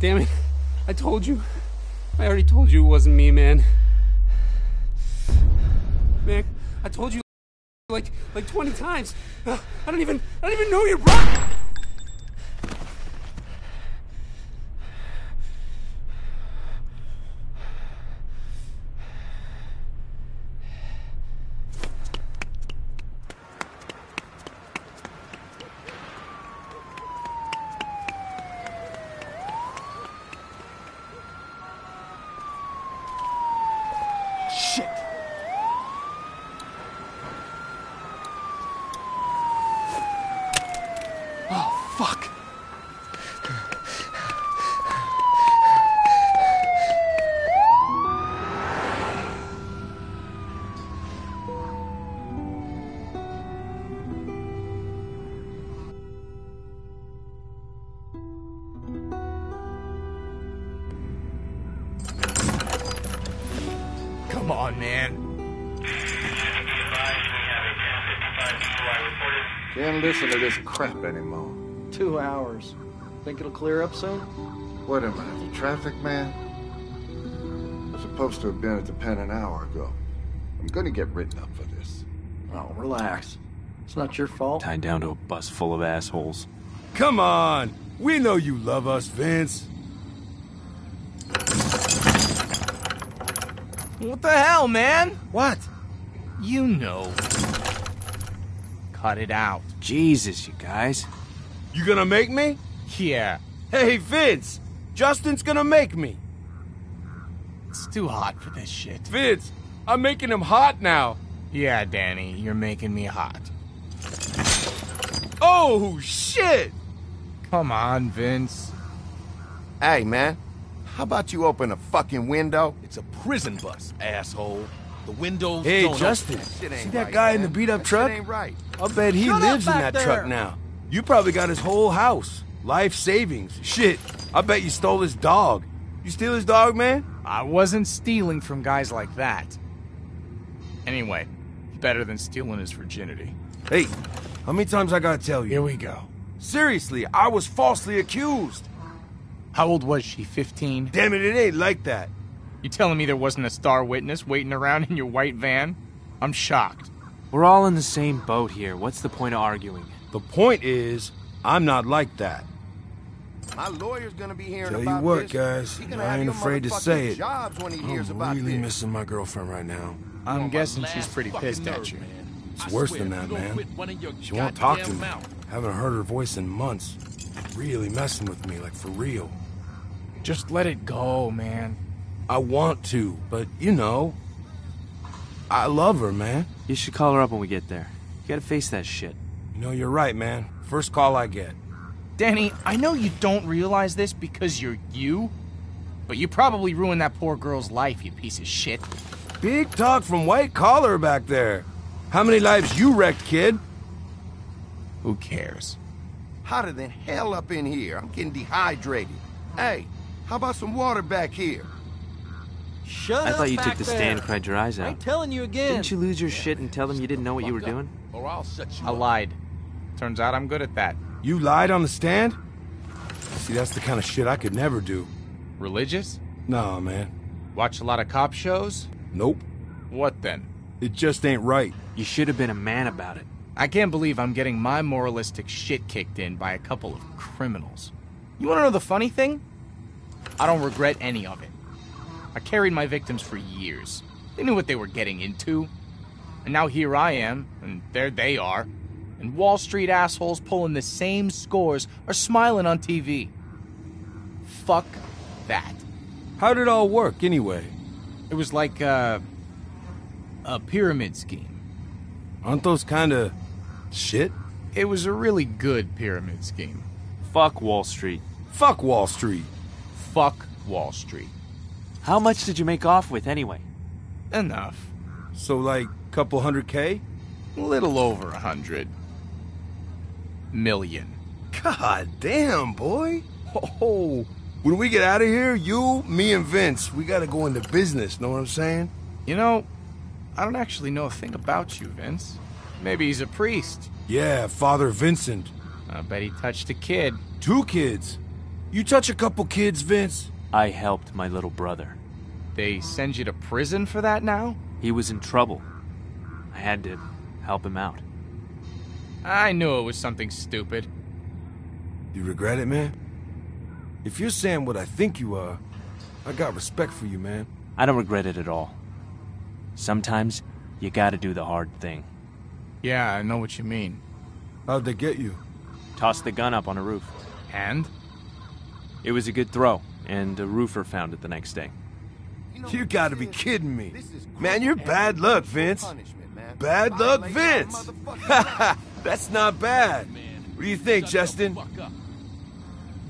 Damn it. I told you. I already told you it wasn't me, man. Man, I told you like like 20 times. I don't even I don't even know your brother. Man. Can't listen to this crap anymore. Two hours. Think it'll clear up soon? What am I, the traffic man? I'm supposed to have been at the pen an hour ago. I'm gonna get written up for this. Oh, relax. It's not your fault. Tied down to a bus full of assholes. Come on. We know you love us, Vince. What the hell, man? What? You know. Cut it out. Jesus, you guys. You gonna make me? Yeah, Hey, Vince! Justin's gonna make me. it's too hot for this shit. Vince, I'm making him hot now. Yeah, Danny, you're making me hot. Oh, shit! Come on, Vince. Hey, man. How about you open a fucking window? It's a prison bus, asshole. The windows Hey, don't Justin, That shit ain't see that right, guy in the beat up That truck? Shit ain't right. I'll bet he Shut lives in that there. truck now. You probably got his whole house. Life savings. Shit, I bet you stole his dog. You steal his dog, man? I wasn't stealing from guys like that. Anyway, better than stealing his virginity. Hey, how many times I gotta tell you? Here we go. Seriously, I was falsely accused. How old was she? 15? Damn it, it ain't like that. You telling me there wasn't a star witness waiting around in your white van? I'm shocked. We're all in the same boat here. What's the point of arguing? The point is, I'm not like that. My lawyer's gonna be hearing Tell you about what, this. guys, I ain't afraid to say it. Jobs when he I'm about really this. missing my girlfriend right now. I'm guessing she's pretty pissed at you. It's worse than that, man. She won't talk to me. Haven't heard her voice in months. Really messing with me, like for real. Just let it go, man. I want to, but you know, I love her, man. You should call her up when we get there. You gotta face that shit. You know, you're right, man. First call I get. Danny, I know you don't realize this because you're you, but you probably ruined that poor girl's life, you piece of shit. Big talk from White Collar back there. How many lives you wrecked, kid? Who cares? Hotter than hell up in here. I'm getting dehydrated. Hey, how about some water back here? Shut I up thought you back took the there. stand and cried your eyes out. I'm telling you again. Didn't you lose your shit and tell them you didn't know what you were doing? Or I'll set you I up. lied. Turns out I'm good at that. You lied on the stand? See, that's the kind of shit I could never do. Religious? Nah, man. Watch a lot of cop shows? Nope. What then? It just ain't right. You should have been a man about it. I can't believe I'm getting my moralistic shit kicked in by a couple of criminals. You wanna know the funny thing? I don't regret any of it. I carried my victims for years. They knew what they were getting into. And now here I am, and there they are. And Wall Street assholes pulling the same scores are smiling on TV. Fuck that. How'd it all work, anyway? It was like uh, a pyramid scheme. Aren't those kind of shit? It was a really good pyramid scheme. Fuck Wall Street. Fuck Wall Street. Fuck Wall Street. How much did you make off with anyway? Enough. So, like, a couple hundred K? A little over a hundred. Million. God damn, boy. Oh, when we get out of here, you, me, and Vince, we gotta go into business, know what I'm saying? You know, I don't actually know a thing about you, Vince. Maybe he's a priest. Yeah, Father Vincent. I bet he touched a kid. Two kids. You touch a couple kids, Vince? I helped my little brother. They send you to prison for that now? He was in trouble. I had to help him out. I knew it was something stupid. You regret it, man? If you're saying what I think you are, I got respect for you, man. I don't regret it at all. Sometimes you gotta do the hard thing. Yeah, I know what you mean. How'd they get you? Toss the gun up on a roof. And? It was a good throw, and a roofer found it the next day. You gotta be kidding me. Man, you're bad luck, Vince. Bad luck, Vince. That's not bad. What do you think, Justin?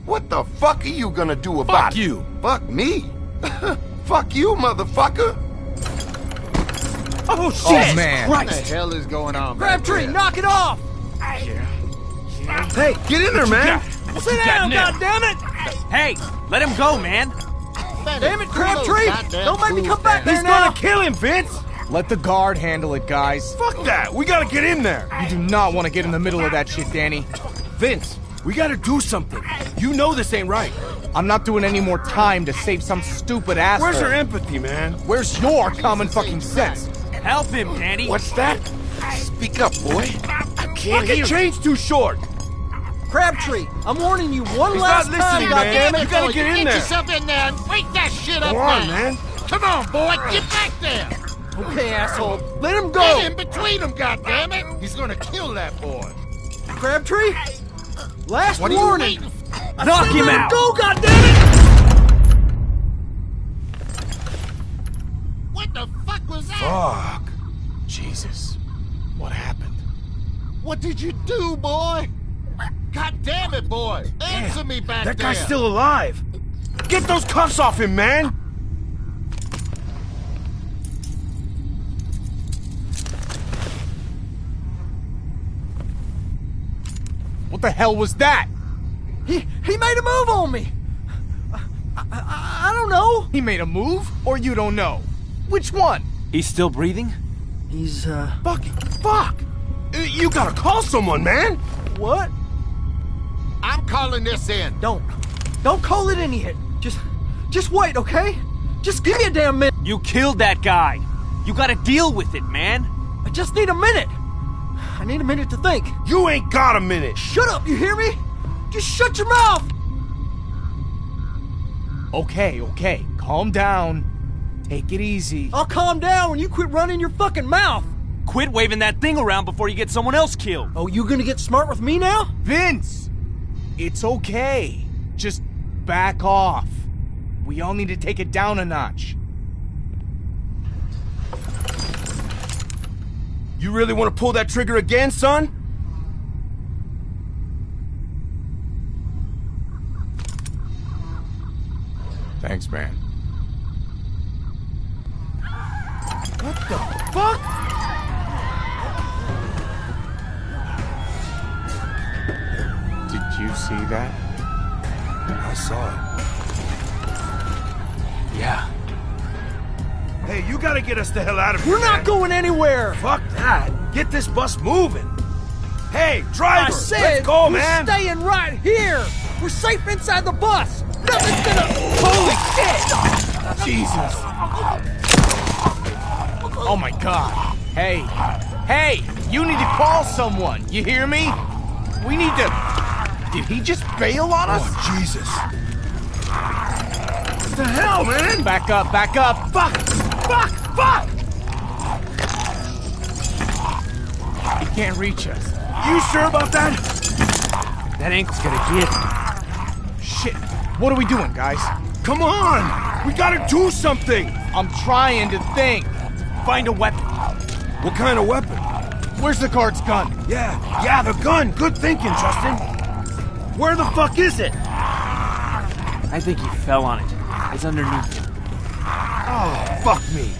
What the fuck are you gonna do about Fuck it? you. Fuck me? fuck you, motherfucker! Oh, oh shit! Oh, man. What the hell is going on? Crabtree, knock it off! Yeah. Hey, get in there, man. Sit down, goddammit! Hey, let him go, man! Damn it, Crabtree! Don't make me come back there He's now! gonna kill him, Vince. Let the guard handle it, guys. Fuck that. We gotta get in there. You do not want to get in the middle of that shit, Danny. Vince, we gotta do something. You know this ain't right. I'm not doing any more time to save some stupid asshole. Where's your empathy, man? Where's your common fucking sense? Help him, Danny! What's that? Speak up, boy. I can't Fucking hear. chain's too short. Crabtree, I'm warning you one He's last not time, listening, man. goddammit! You gotta get in there. Get yourself in there and wake that shit up Go on, now. man. Come on, boy, get back there. Okay, asshole, let him go! Get in between them, goddammit. He's gonna kill that boy. Crabtree? Last What warning! waiting for? I Knock him let out. go, goddammit! What the fuck was that? Fuck. Jesus. What happened? What did you do, boy? God damn it, boy. Answer me back That there. guy's still alive. Get those cuffs off him, man. What the hell was that? He, he made a move on me! I, I, I don't know! He made a move, or you don't know? Which one? He's still breathing? He's, uh, Fucking fuck. You gotta call someone, man. what? I'm calling this in. Don't. Don't call it in yet. Just, just wait, okay? Just give me a damn minute. You killed that guy! You gotta deal with it, man! I just need a minute. I need a minute to think. You ain't got a minute. Shut up, you hear me? Just shut your mouth! Okay, okay. Calm down. Take it easy. I'll calm down when you quit running your fucking mouth. Quit waving that thing around before you get someone else killed! Oh, you gonna get smart with me now? Vince! It's okay. Just back off. We all need to take it down a notch. You really want to pull that trigger again, son? Thanks, man. What the fuck. You see that? I saw it. Yeah. Hey, you gotta get us the hell out of here. We're not man. going anywhere. Fuck that. Get this bus moving. Hey, driver, I said let's go, we're man. staying right here. We're safe inside the bus. Nothing's gonna. Holy shit! Jesus! Oh my god. Hey. Hey! You need to call someone. You hear me? We need to. Did he just bail on us? Oh, Jesus. What the hell, man? Back up, back up. Fuck! Fuck! Fuck! He can't reach us. You sure about that? That ankle's gonna get. Shit. What are we doing, guys? Come on. We gotta do something. I'm trying to think. Find a weapon. What kind of weapon? Where's the guard's gun? Yeah, yeah, the gun. Good thinking, Justin. Where the fuck is it? I think he fell on it. It's underneath him. Oh, fuck me.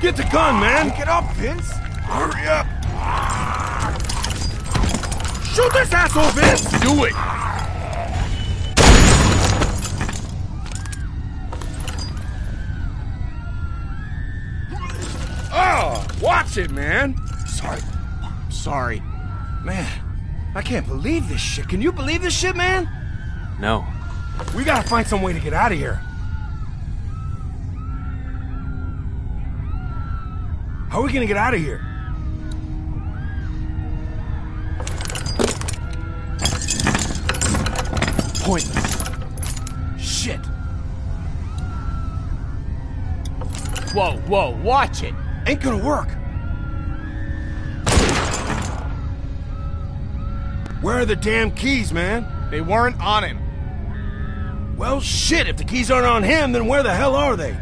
Get the gun, man. Get up, Vince. Hurry up. Shoot this asshole, Vince. Do it. Watch it, man. Sorry. Sorry. Man, I can't believe this shit. Can you believe this shit, man? No. We gotta find some way to get out of here. How are we gonna get out of here? Pointless. Shit. Whoa, whoa, watch it. Ain't gonna work. Where are the damn keys, man? They weren't on him. Well, shit, if the keys aren't on him, then where the hell are they?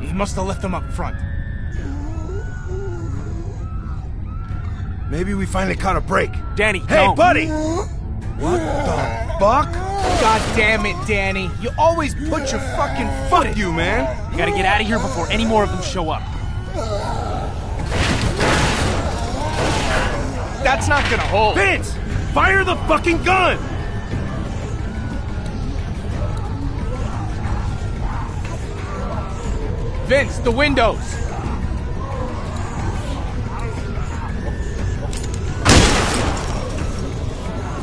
He must have left them up front. Maybe we finally caught a break. Danny, Hey, no. buddy! What the fuck? God damn it, Danny. You always put your fucking foot Fuck you, man! You gotta get out of here before any more of them show up. That's not gonna hold. Vince! Fire the fucking gun! Vince, the windows.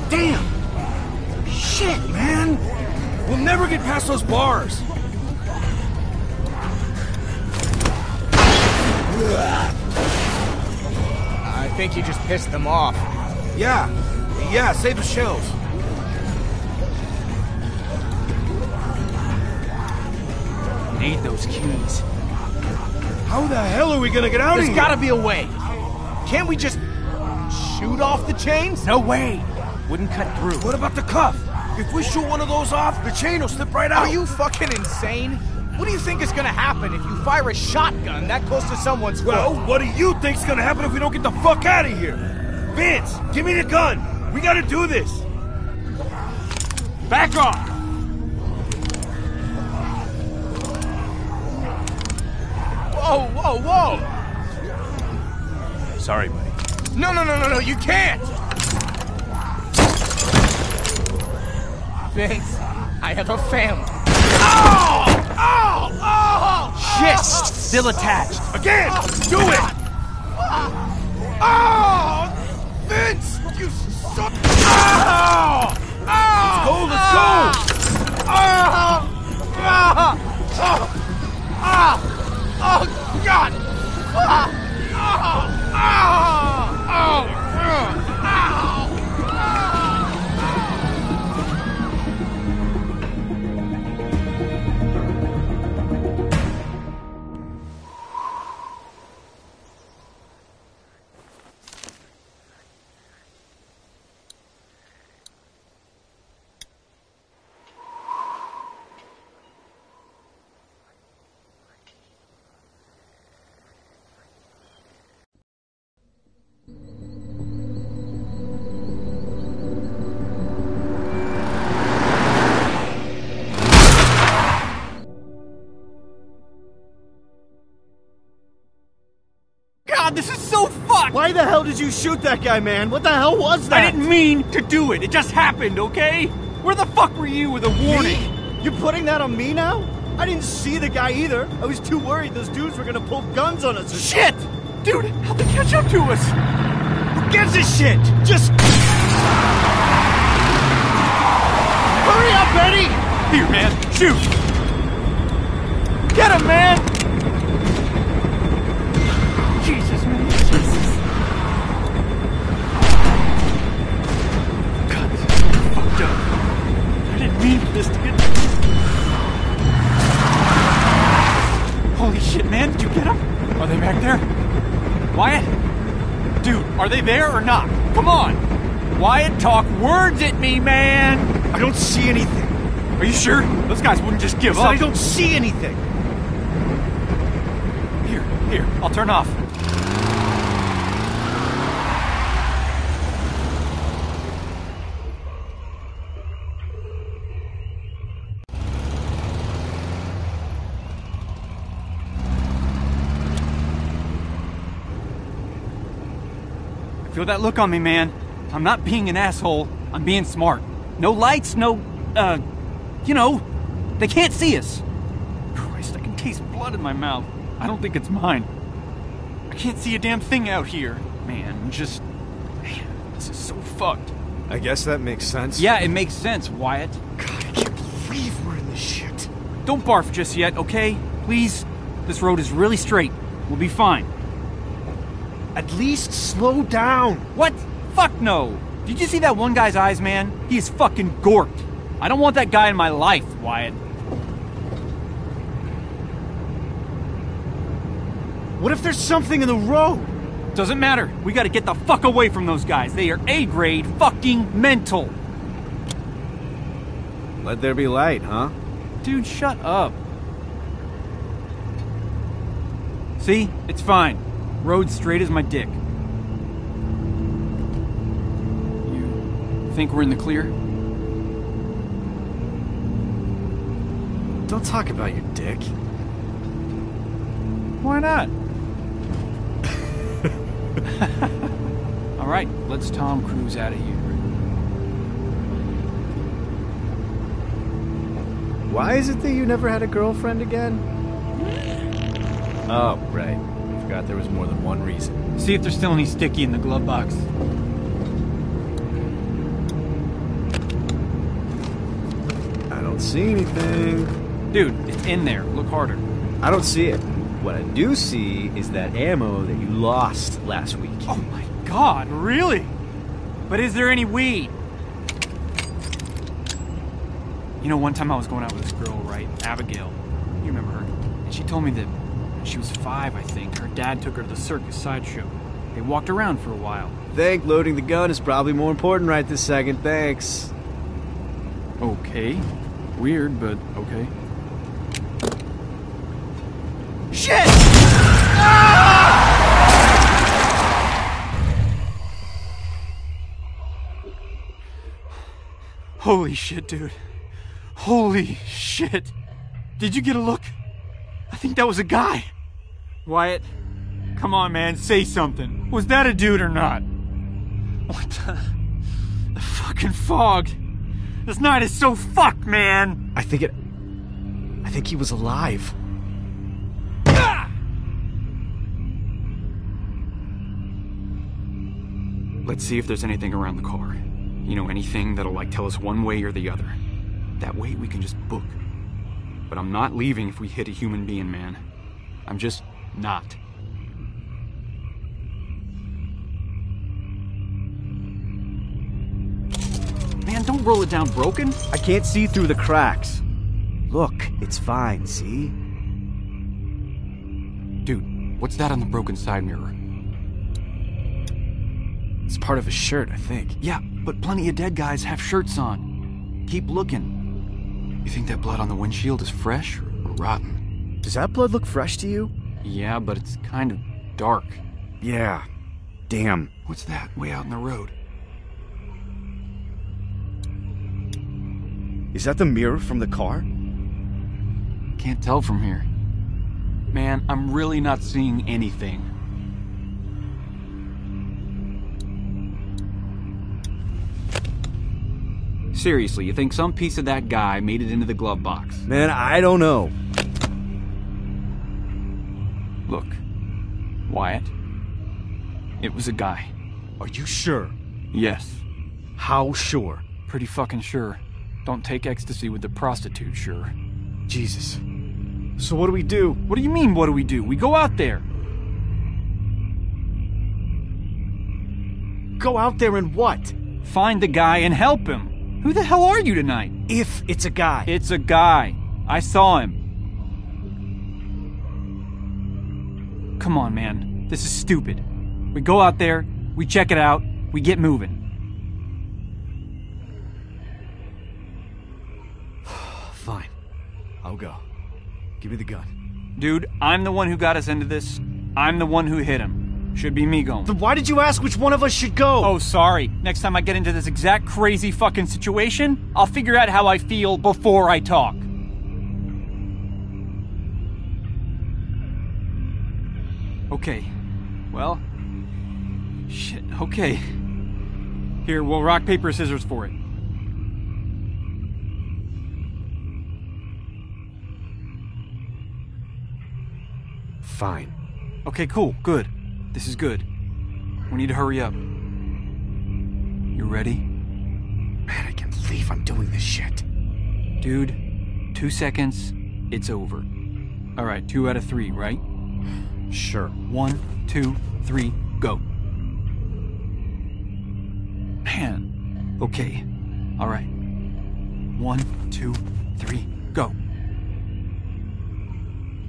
Damn! Shit, man! We'll never get past those bars. I think you just pissed them off. Yeah, yeah, save the shells. Need those keys. How the hell are we gonna get out There's of here? There's gotta be a way. Can't we just shoot off the chains? No way! Wouldn't cut through. What about the cuff? If we shoot one of those off, the chain will slip right out. Are you fucking insane? What do you think is gonna happen if you fire a shotgun that close to someone's Well, foot? what do you think's gonna happen if we don't get the fuck out of here? Vince, give me the gun. We gotta do this. Back off! Whoa, whoa, whoa! Sorry, buddy. No, no, no, no, no, you can't! Vince, I have a family. Oh! Oh! Oh! Shit! Still attached. Again! Do it! Oh! Oh! Oh! Go, go! Oh! Oh! Oh! Oh! Oh! God! Oh! Oh! Oh! Why the hell did you shoot that guy, man? What the hell was that? I didn't mean to do it. It just happened, okay? Where the fuck were you with a warning? Me? You putting that on me now? I didn't see the guy either. I was too worried those dudes were gonna pull guns on us. Shit! Dude, how'd they catch up to us? Who gives a shit? Just hurry up, Eddie! Here, man. Shoot! Get him, man! Are they there or not? Come on! Wyatt, talk words at me, man! I don't see anything. Are you sure? Those guys wouldn't just give I up. I don't see anything. Here, here, I'll turn off. That look on me, man. I'm not being an asshole. I'm being smart. No lights, no, uh, you know, they can't see us. Christ, I can taste blood in my mouth. I don't think it's mine. I can't see a damn thing out here. man. Just. Man, this is so fucked. I guess that makes sense. Yeah, it makes sense, Wyatt. God, I can't believe we're in this shit. Don't barf just yet, okay? Please? This road is really straight. We'll be fine. At least slow down. What? Fuck no! Did you see that one guy's eyes, man? He is fucking gorked. I don't want that guy in my life, Wyatt. What if there's something in the road? Doesn't matter. We gotta get the fuck away from those guys. They are A grade fucking mental. Let there be light, huh? Dude, shut up. See? It's fine. Road straight as my dick. You think we're in the clear? Don't talk about your dick. Why not? All right, let's Tom Cruise out of here. Why is it that you never had a girlfriend again? Oh, right. Forgot there was more than one reason. See if there's still any sticky in the glove box. I don't see anything. Dude, it's in there. Look harder. I don't see it. What I do see is that ammo that you lost last week. Oh my god, really? But is there any weed? You know, one time I was going out with this girl, right? Abigail. You remember her? And she told me that she was five, I think, her dad took her to the circus sideshow. They walked around for a while. Think loading the gun is probably more important right this second, thanks. Okay. Weird, but okay. Shit! Holy shit, dude. Holy shit. Did you get a look? I think that was a guy. Wyatt, come on, man, say something. Was that a dude or not? What the? The fucking fog. This night is so fucked, man. I think it. I think he was alive. Let's see if there's anything around the car. You know, anything that'll like tell us one way or the other. That way we can just book. But I'm not leaving if we hit a human being, man. I'm just not. Man, don't roll it down broken. I can't see through the cracks. Look, it's fine, see? Dude, what's that on the broken side mirror? It's part of a shirt, I think. Yeah, but plenty of dead guys have shirts on. Keep looking. You think that blood on the windshield is fresh or, rotten? Does that blood look fresh to you? Yeah, but it's kind of dark. Yeah. Damn. What's that way out in the road? Is that the mirror from the car? Can't tell from here. Man, I'm really not seeing anything. Seriously, you think some piece of that guy made it into the glove box? Man, I don't know. Look, Wyatt. It was a guy. Are you sure? Yes. How sure? Pretty fucking sure. Don't take ecstasy with the prostitute, sure. Jesus. So what do we do? What do you mean, what do we do? We go out there. Go out there and what? Find the guy and help him. Who the hell are you tonight? If it's a guy. It's a guy. I saw him. Come on, man. This is stupid. We go out there, we check it out, we get moving. Fine. I'll go. Give me the gun. Dude, I'm the one who got us into this. I'm the one who hit him. Should be me going. Then why did you ask which one of us should go? Oh, sorry. Next time I get into this exact crazy fucking situation, I'll figure out how I feel before I talk. Okay. Well. Shit, okay. Here, we'll rock, paper, scissors for it. Fine. Okay, cool, good. This is good. We need to hurry up. You ready? Man, I can't believe I'm doing this shit. Dude, two seconds, it's over. All right, two out of three, right? Sure. One, two, three, go. Man. Okay. All right. One, two, three, go.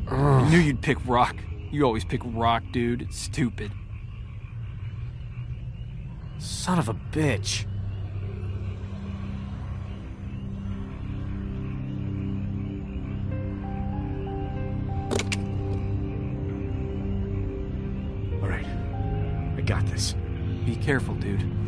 I knew you'd pick rock. You always pick rock, dude. It's stupid. Son of a bitch. All right. I got this. Be careful, dude.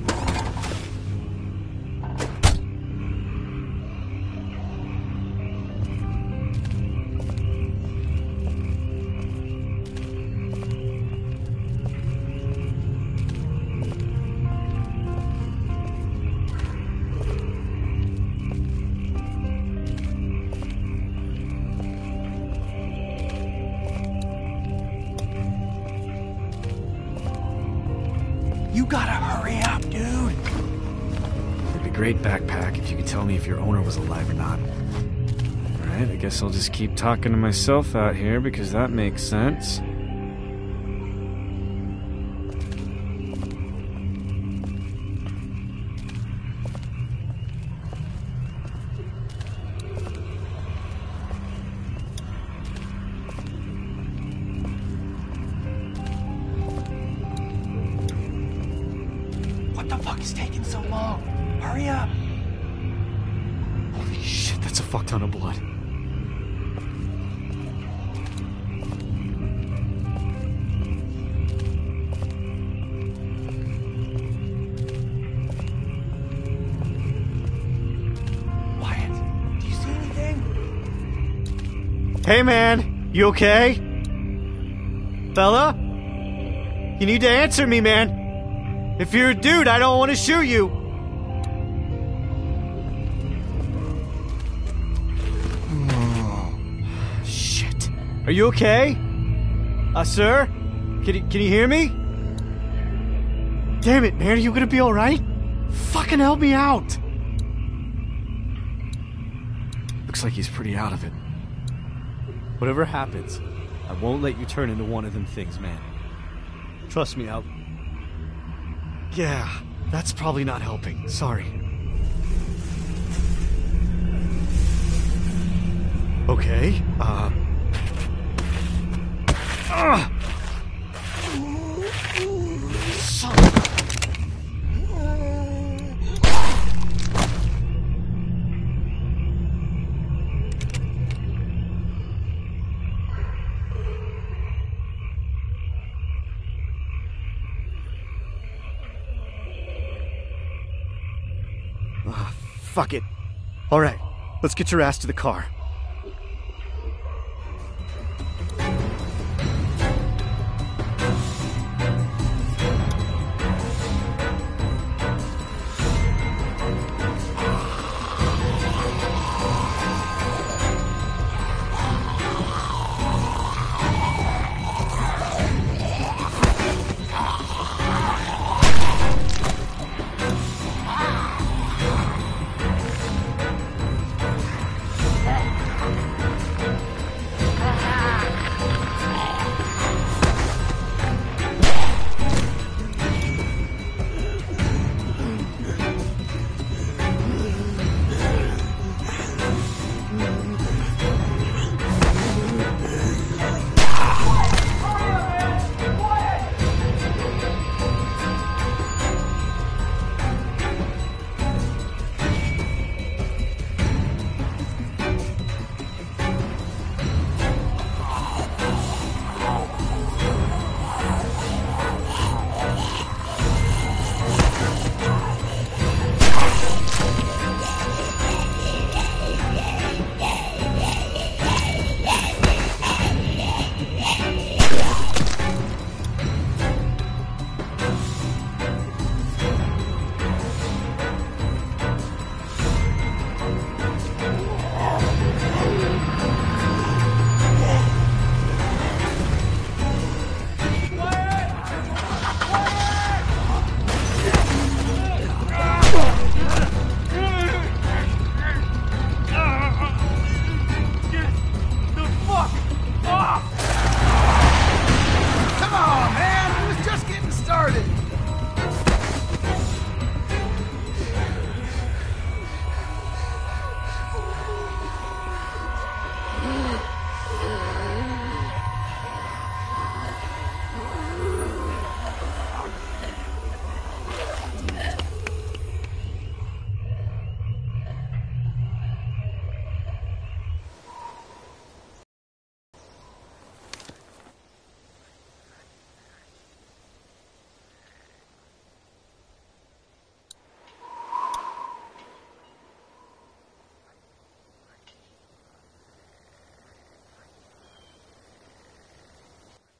Just keep talking to myself out here because that makes sense. Hey man, you okay? Fella? You need to answer me, man. If you're a dude, I don't want to shoot you. Shit. Are you okay? Uh, sir? Can you, can you hear me? Damn it, man. Are you gonna be alright? Fucking help me out. Looks like he's pretty out of it. Whatever happens, I won't let you turn into one of them things, man. Trust me, I'll. Yeah, that's probably not helping. Sorry. Okay, uh. Ugh. Fuck it. Alright, let's get your ass to the car.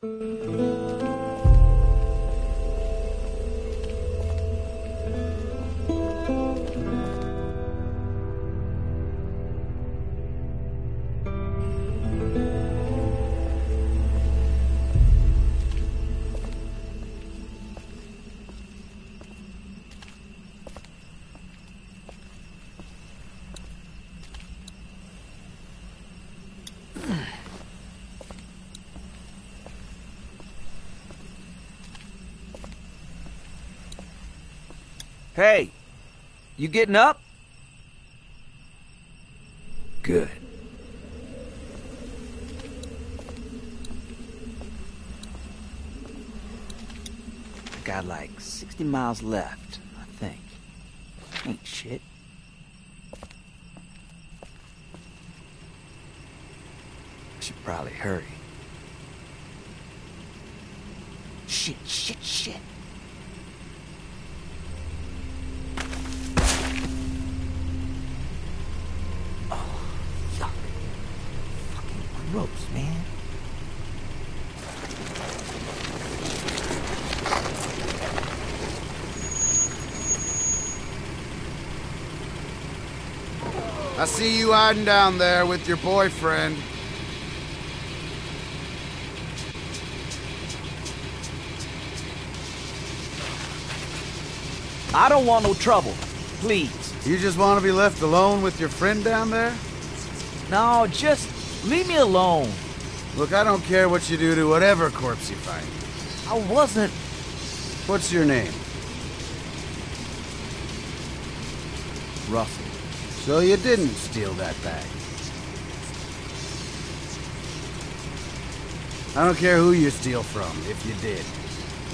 Mm-hmm. Hey, you getting up? Good. I Got like 60 miles left, I think. Ain't shit. I should probably hurry. Shit, shit, shit. Oh, yuck. Fucking gross, man. I see you hiding down there with your boyfriend. I don't want no trouble. Please. You just want to be left alone with your friend down there? No, just leave me alone. Look, I don't care what you do to whatever corpse you find. I wasn't. What's your name? Russell. So you didn't steal that bag. I don't care who you steal from, if you did.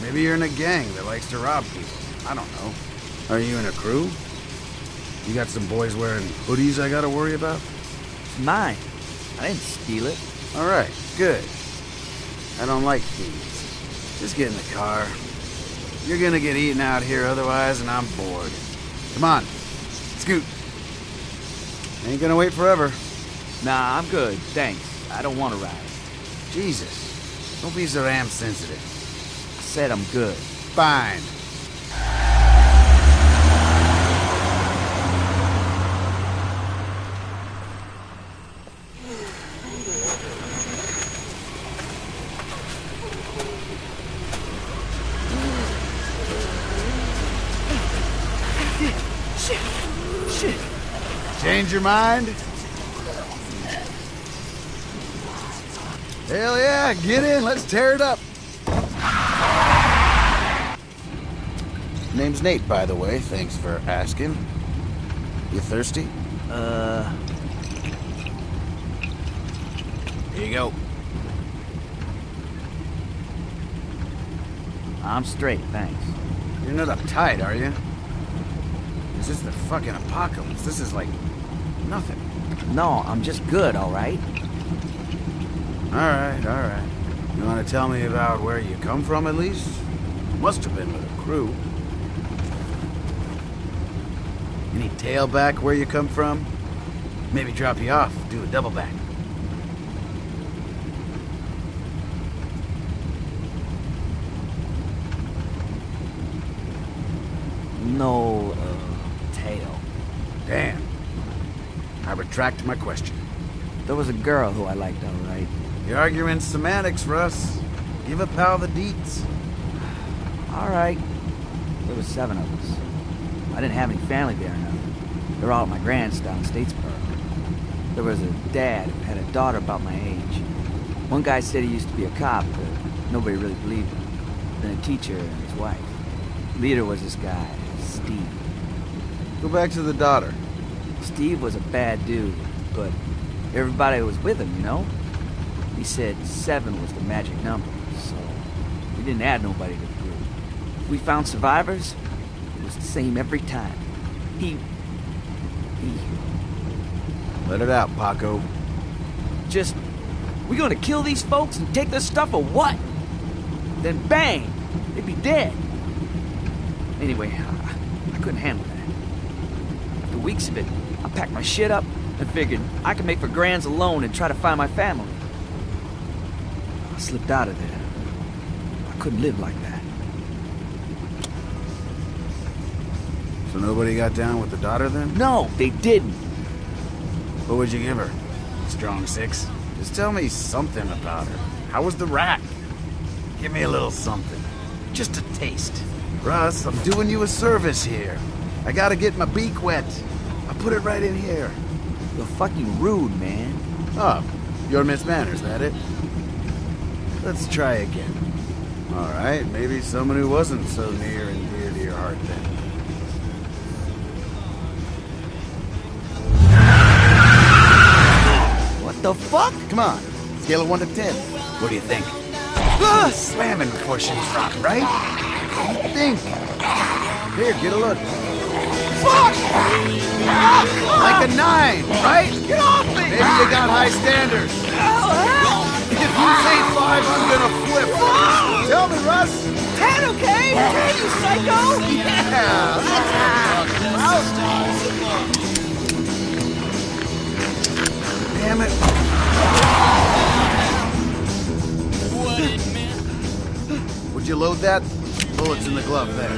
Maybe you're in a gang that likes to rob people. I don't know. Are you in a crew? You got some boys wearing hoodies I gotta worry about? Mine. I didn't steal it. Alright, good. I don't like thieves. Just get in the car. You're gonna get eaten out here otherwise, and I'm bored. Come on, scoot. Ain't gonna wait forever. Nah, I'm good. Thanks. I don't want to ride. Jesus, don't be so damn sensitive. I said I'm good. Fine. Your mind? Hell yeah, get in, let's tear it up. Name's Nate, by the way. Thanks for asking. You thirsty? Uh. Here you go. I'm straight, thanks. You're not uptight, are you? This is the fucking apocalypse. This is like nothing. No, I'm just good, alright? Alright, alright. You want to tell me about where you come from, at least? Must have been with a crew. Any tailback where you come from? Maybe drop you off, do a double back. No, uh, tail. Damn. I retract my question. There was a girl who I liked, alright. You're arguing semantics, Russ. Give a pal the deets. Alright. There was seven of us. I didn't have any family there now. They're all at my grand's down in Statesboro. There was a dad who had a daughter about my age. One guy said he used to be a cop, but nobody really believed him. Then a teacher and his wife. Leader was this guy, Steve. Go back to the daughter. Steve was a bad dude, but everybody was with him, you know? He said seven was the magic number, so we didn't add nobody to the group. If we found survivors, it was the same every time. He. he. Let it out, Paco. just. We gonna kill these folks and take their stuff or what? Then bang! They'd be dead. Anyway, I, I couldn't handle that. After weeks of it, packed my shit up and figured I could make for Grands alone and try to find my family. I slipped out of there. I couldn't live like that. So nobody got down with the daughter then? No, they didn't. What would you give her? Strong six? Just tell me something about her. How was the rack? Give me a little something. Just a taste. Russ, I'm doing you a service here. I gotta get my beak wet. Put it right in here. You're fucking rude, man. Oh, you're Miss Manners, that it? Let's try again. All right, maybe someone who wasn't so near and dear to your heart then. What the fuck? Come on, scale of 1 to 10. What do you think? Ah, slamming before she was rotten, right? What do you think? Here, get a look. Fuck! Like a 9, right? Get off me! Maybe you got high standards. If you say 5, I'm gonna flip. Tell me, Russ. Ten, okay? Ten, you psycho! Yeah, that's Damn it. Would you load that? Bullets in the glove there.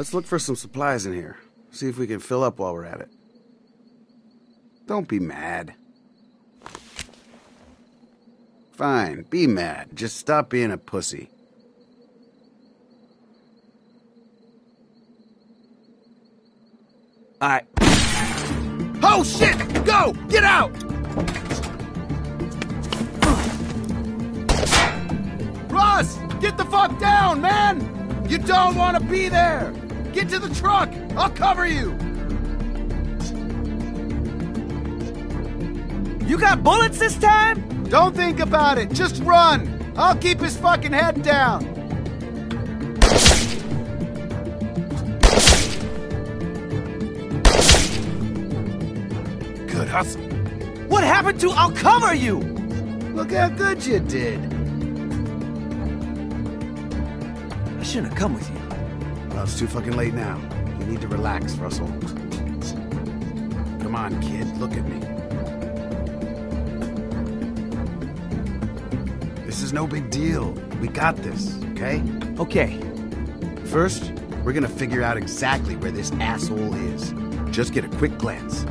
Let's look for some supplies in here. See if we can fill up while we're at it. Don't be mad. Fine, be mad. Just stop being a pussy. Alright. Oh shit! Go! Get out! Russ! Get the fuck down, man! You don't want to be there! Get to the truck! I'll cover you! You got bullets this time? Don't think about it, just run! I'll keep his fucking head down! Good hustle. What happened to I'll cover you? Look how good you did. I shouldn't have come with you. Well, it's too fucking late now. You need to relax, Russell. Come on, kid, look at me. This is no big deal. We got this, okay? Okay. First, we're gonna figure out exactly where this asshole is. Just get a quick glance.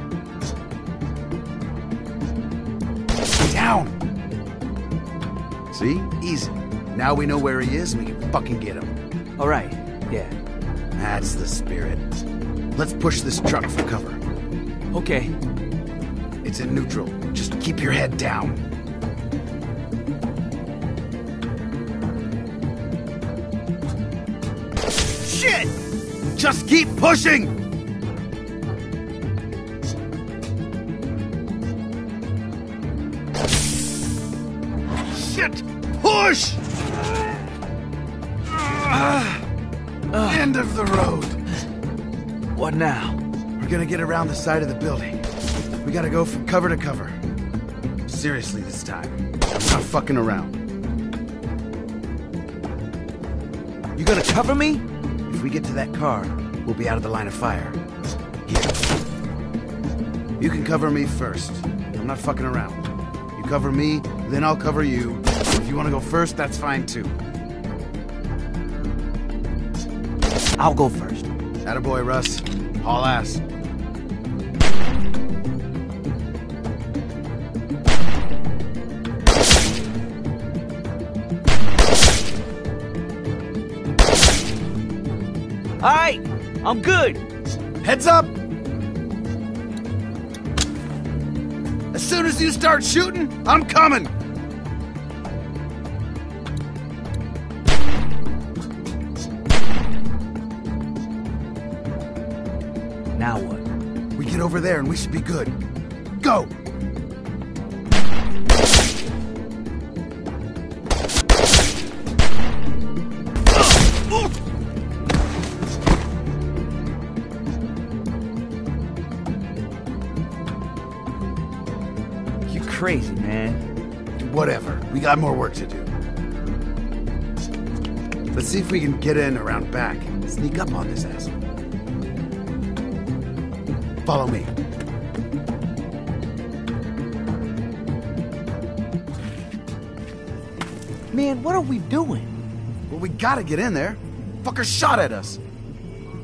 Down! See? Easy. Now we know where he is and we can fucking get him. Alright, yeah. That's the spirit. Let's push this truck for cover. Okay. It's in neutral. Just keep your head down. Shit! Just keep pushing! Now? We're gonna get around the side of the building. We gotta go from cover to cover. Seriously this time. I'm not fucking around. You gonna cover me? If we get to that car, we'll be out of the line of fire. Here. You can cover me first. I'm not fucking around. You cover me, then I'll cover you. If you wanna go first, that's fine too. I'll go first. Attaboy, Russ. Haul ass. Alright, I'm good. Heads up! As soon as you start shooting, I'm coming! over there and we should be good. Go! You crazy, man. Whatever. We got more work to do. Let's see if we can get in around back. Sneak up on this asshole. Follow me. Man, what are we doing? Well, we gotta get in there. Fucker shot at us.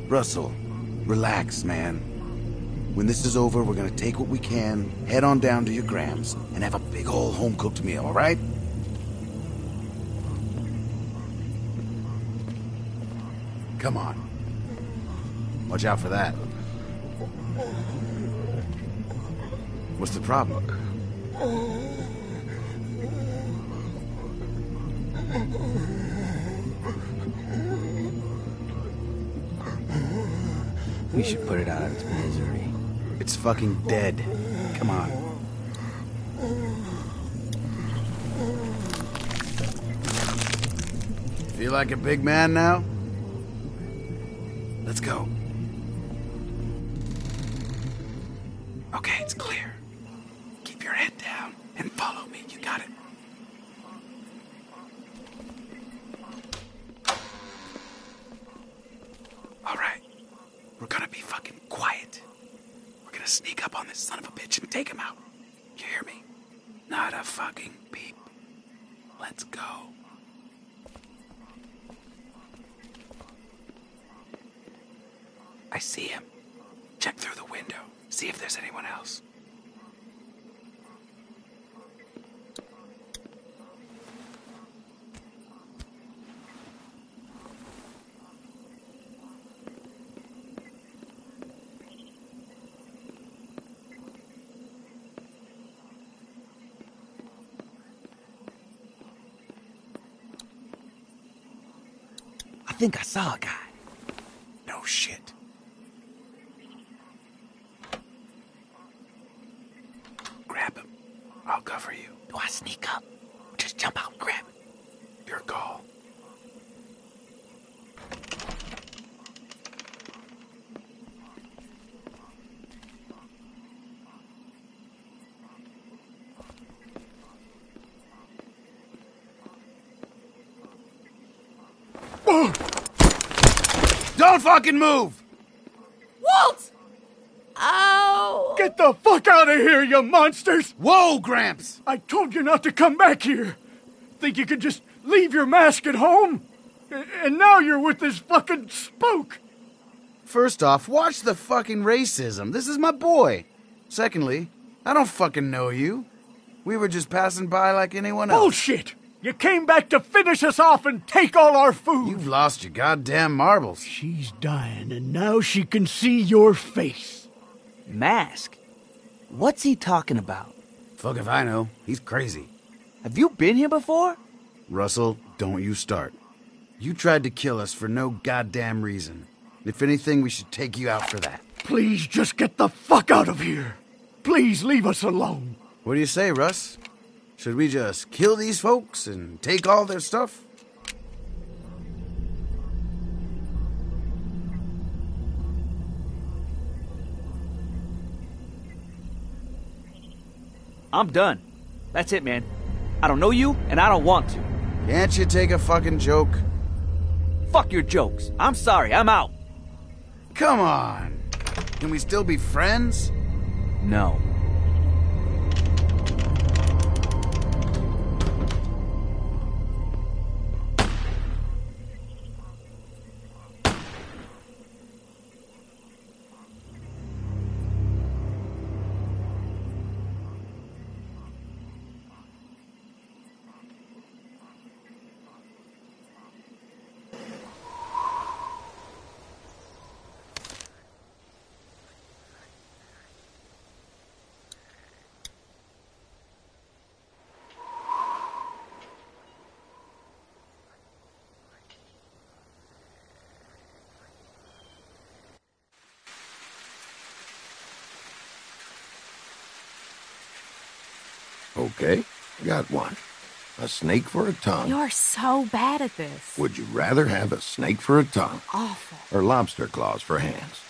Russell, relax, man. When this is over, we're gonna take what we can, head on down to your Grams, and have a big ol' home cooked meal, alright? Come on. Watch out for that. The problem? We should put it out of its misery. It's fucking dead. Come on. Feel like a big man now? I think I saw a guy. No shit. Grab him. I'll cover you. Do I sneak up? Or just jump out and grab it? Your call. Don't fucking move! Walt! Oh! Get the fuck out of here, you monsters! Whoa, Gramps! I told you not to come back here. Think you could just leave your mask at home? And now you're with this fucking spook. First off, watch the fucking racism. This is my boy. Secondly, I don't fucking know you. We were just passing by like anyone else. Bullshit! You came back to finish us off and take all our food. You've lost your goddamn marbles. She's dying, and now she can see your face. Mask? What's he talking about? Fuck if I know. He's crazy. Have you been here before? Russell, don't you start. You tried to kill us for no goddamn reason. If anything, we should take you out for that. Please just get the fuck out of here. Please leave us alone. What do you say, Russ? Should we just kill these folks and take all their stuff? I'm done. That's it, man. I don't know you, and I don't want to. Can't you take a fucking joke? Fuck your jokes. I'm sorry, I'm out. Come on. Can we still be friends? No. Okay, got one. A snake for a tongue. You're so bad at this. Would you rather have a snake for a tongue? Awful. Or lobster claws for hands?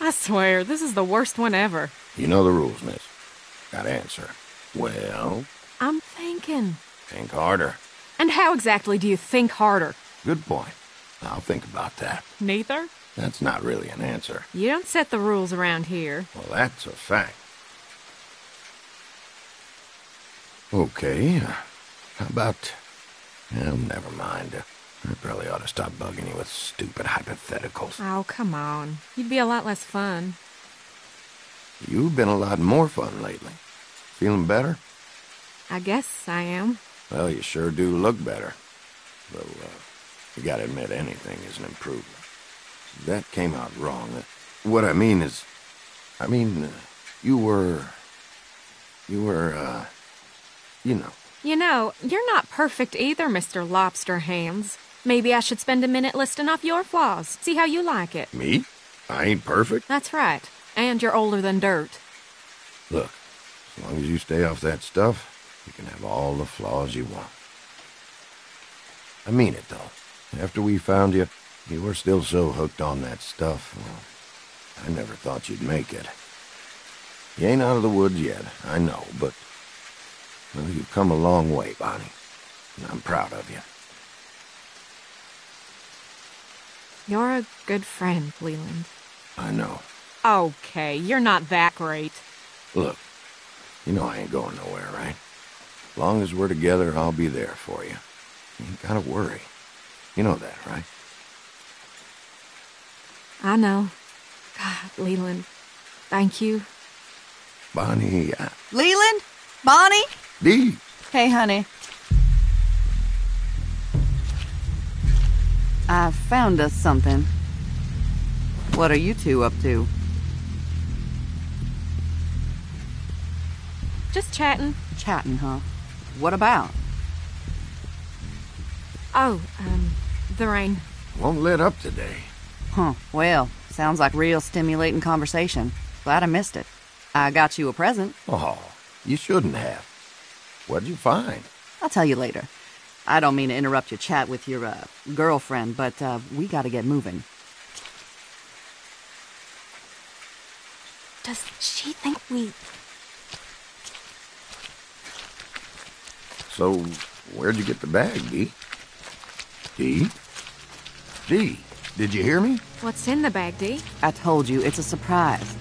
I swear, this is the worst one ever. You know the rules, miss. Gotta answer. Well? I'm thinking. Think harder. And how exactly do you think harder? Good point. I'll think about that. Neither? That's not really an answer. You don't set the rules around here. Well, that's a fact. Okay. uh, How about. Well, never mind. I probably ought to stop bugging you with stupid hypotheticals. Oh, come on. You'd be a lot less fun. You've been a lot more fun lately. Feeling better? I guess I am. Well, you sure do look better. Though, uh, you gotta admit anything is an improvement. That came out wrong. Uh, What I mean is, I mean, uh, you were, you were, uh, you know. You know, you're not perfect either, Mr. Lobster Hands. Maybe I should spend a minute listing off your flaws. See how you like it. Me? I ain't perfect. That's right. And you're older than dirt. Look, as long as you stay off that stuff, you can have all the flaws you want. I mean it, though. After we found you, you were still so hooked on that stuff. Well, I never thought you'd make it. You ain't out of the woods yet, I know, but... Well, you've come a long way, Bonnie. And I'm proud of you. You're a good friend, Leland. I know. Okay, you're not that great. Look, you know I ain't going nowhere, right? As long as we're together, I'll be there for you. You ain't gotta worry. You know that, right? I know. God, Leland, thank you. Bonnie, uh, Leland? Bonnie? Dee. Hey, honey. I found us something. What are you two up to? Just chatting. Chatting, huh? What about? Oh, um, the rain. Won't let up today. Huh. Well, sounds like real stimulating conversation. Glad I missed it. I got you a present. Oh, you shouldn't have. What'd you find? I'll tell you later. I don't mean to interrupt your chat with your uh, girlfriend, but uh, we gotta get moving. Does she think we. So, where'd you get the bag, Dee? Dee? Dee, did you hear me? What's in the bag, Dee? I told you, it's a surprise.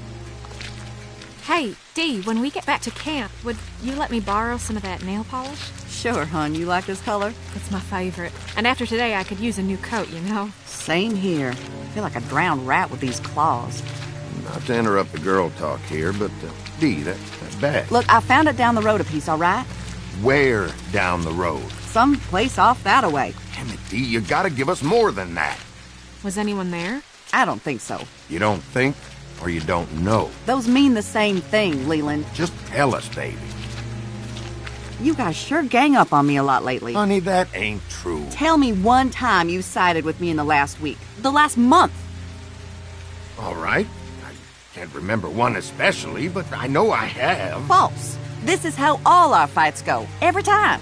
Hey, Dee, when we get back to camp, would you let me borrow some of that nail polish? Sure, hon. You like this color? It's my favorite. And after today, I could use a new coat, you know? Same here. I feel like a drowned rat with these claws. Not to interrupt the girl talk here, but, uh, Dee, that, that bag. Look, I found it down the road a piece, all right? Where down the road? Some place off that away. Damn it, Dee, you gotta give us more than that. Was anyone there? I don't think so. You don't think, or you don't know. Those mean the same thing, Leland. Just tell us, baby. You guys sure gang up on me a lot lately. Honey, that ain't true. Tell me one time you sided with me in the last week. The last month. All right. I can't remember one especially, but I know I have. False. This is how all our fights go. Every time.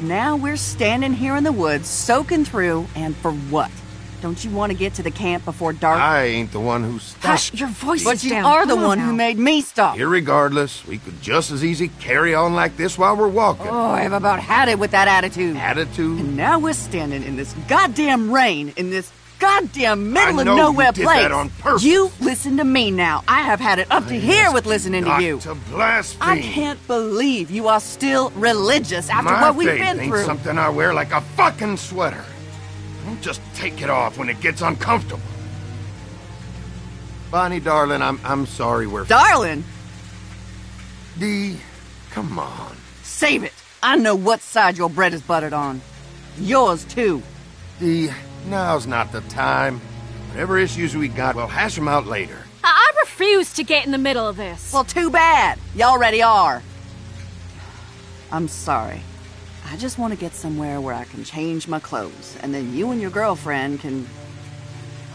Now we're standing here in the woods, soaking through, and for what? Don't you want to get to the camp before dark? I ain't the one who stopped. Hush, your voice But is you down. are the Come one now. who made me stop. Irregardless, we could just as easy carry on like this while we're walking. Oh, I've about had it with that attitude. Attitude? And now we're standing in this goddamn rain, in this goddamn middle I of know you nowhere did place. that on purpose. You listen to me now. I have had it up to here with listening Got to you. to blaspheme. I can't believe you are still religious after My what we've faith been ain't through. something I wear like a fucking sweater. Don't just take it off when it gets uncomfortable. Bonnie, darling, I'm I'm sorry we're Darling, Dee, come on. save it. I know what side your bread is buttered on. Yours too. Dee, now's not the time. Whatever issues we got, we'll hash them out later. I, I refuse to get in the middle of this. Well, too bad. You already are. I'm sorry. I just want to get somewhere where I can change my clothes, and then you and your girlfriend can.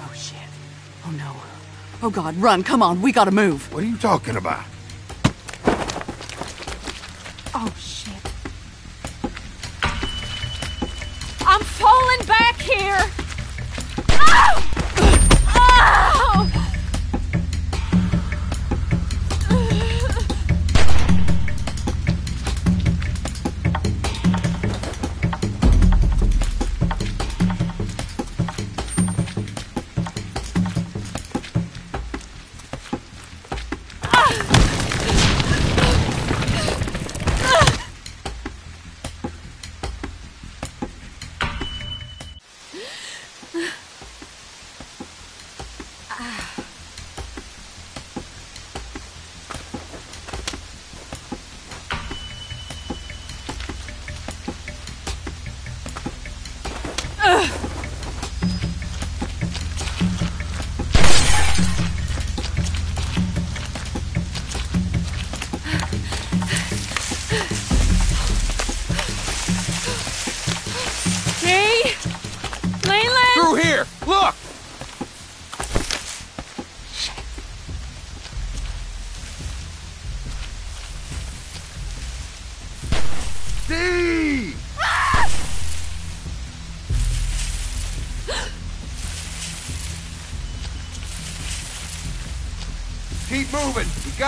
Oh, shit. Oh, no. Oh, God, run. Come on. We gotta move. What are you talking about?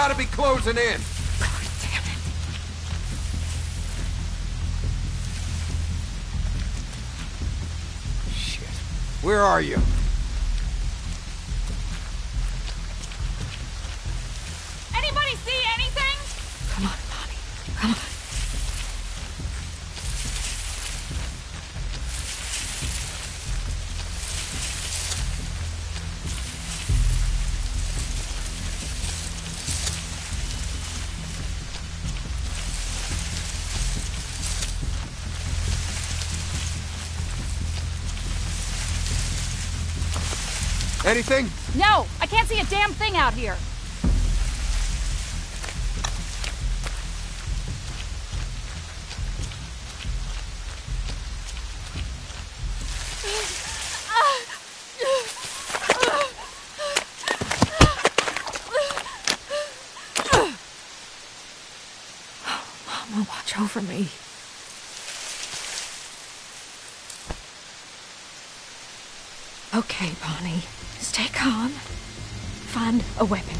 Gotta be closing in. Anything? No, I can't see a damn thing out here. Mama, watch over me. Okay, Bonnie. Stay calm. Find a weapon.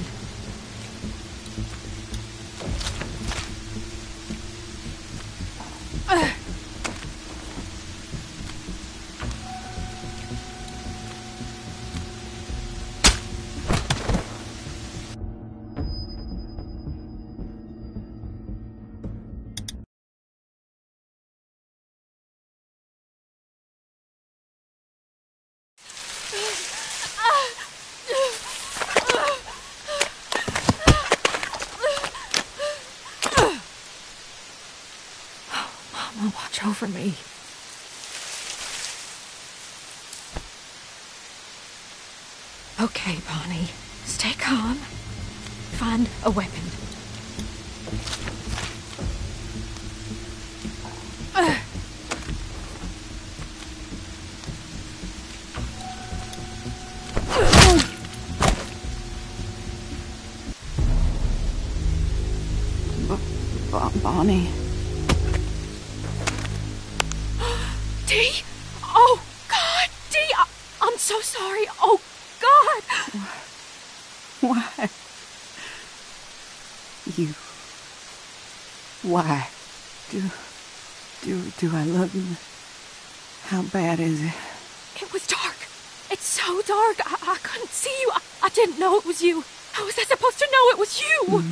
You. How was I supposed to know it was you?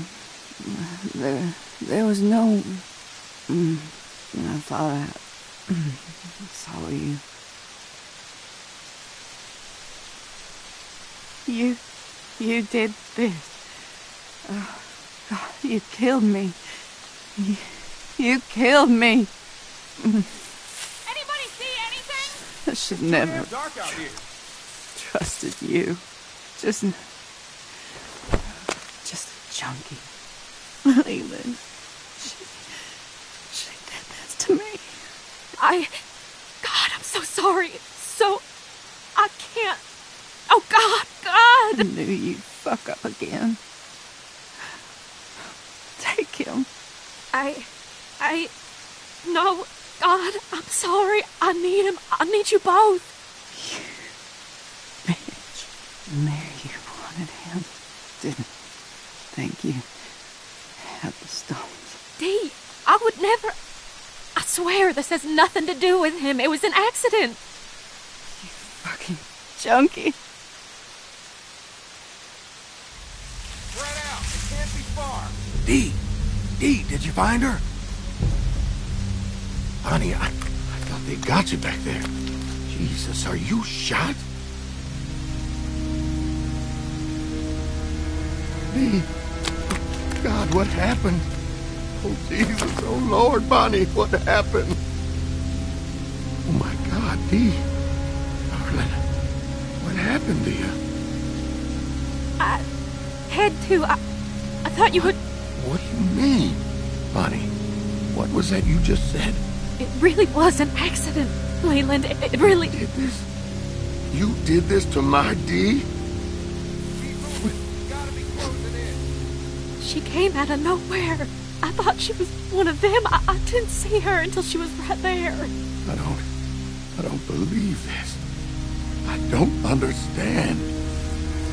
There. There was no. Mm, when I thought I. saw you. You. You did this. Oh, God, you killed me. You, you killed me. Anybody see anything? I should never dark out here. trusted you. Just. Junkie. Leland. She. She did this to me. I. God, I'm so sorry. So. I can't. Oh, God, God. I knew you'd fuck up again. Take him. I. I. No, God, I'm sorry. I need him. I need you both. You Bitch. There you wanted him. Didn't think you had the stones. Dee, I would never. I swear this has nothing to do with him. It was an accident. You fucking junkie. Spread out. It can't be far. Dee! Dee, did you find her? Honey, I, I thought they got you back there. Jesus, are you shot? Dee. God, what happened? Oh, Jesus. Oh, Lord, Bonnie, what happened? Oh my God, Dee. Darling, what happened to you? I had to. I, I thought you would. What do you mean? Bonnie, what was that you just said? It really was an accident, Leland. It, it really. Did this? You did this to my Dee? She came out of nowhere. I thought she was one of them. I, I didn't see her until she was right there. I don't. I don't believe this. I don't understand.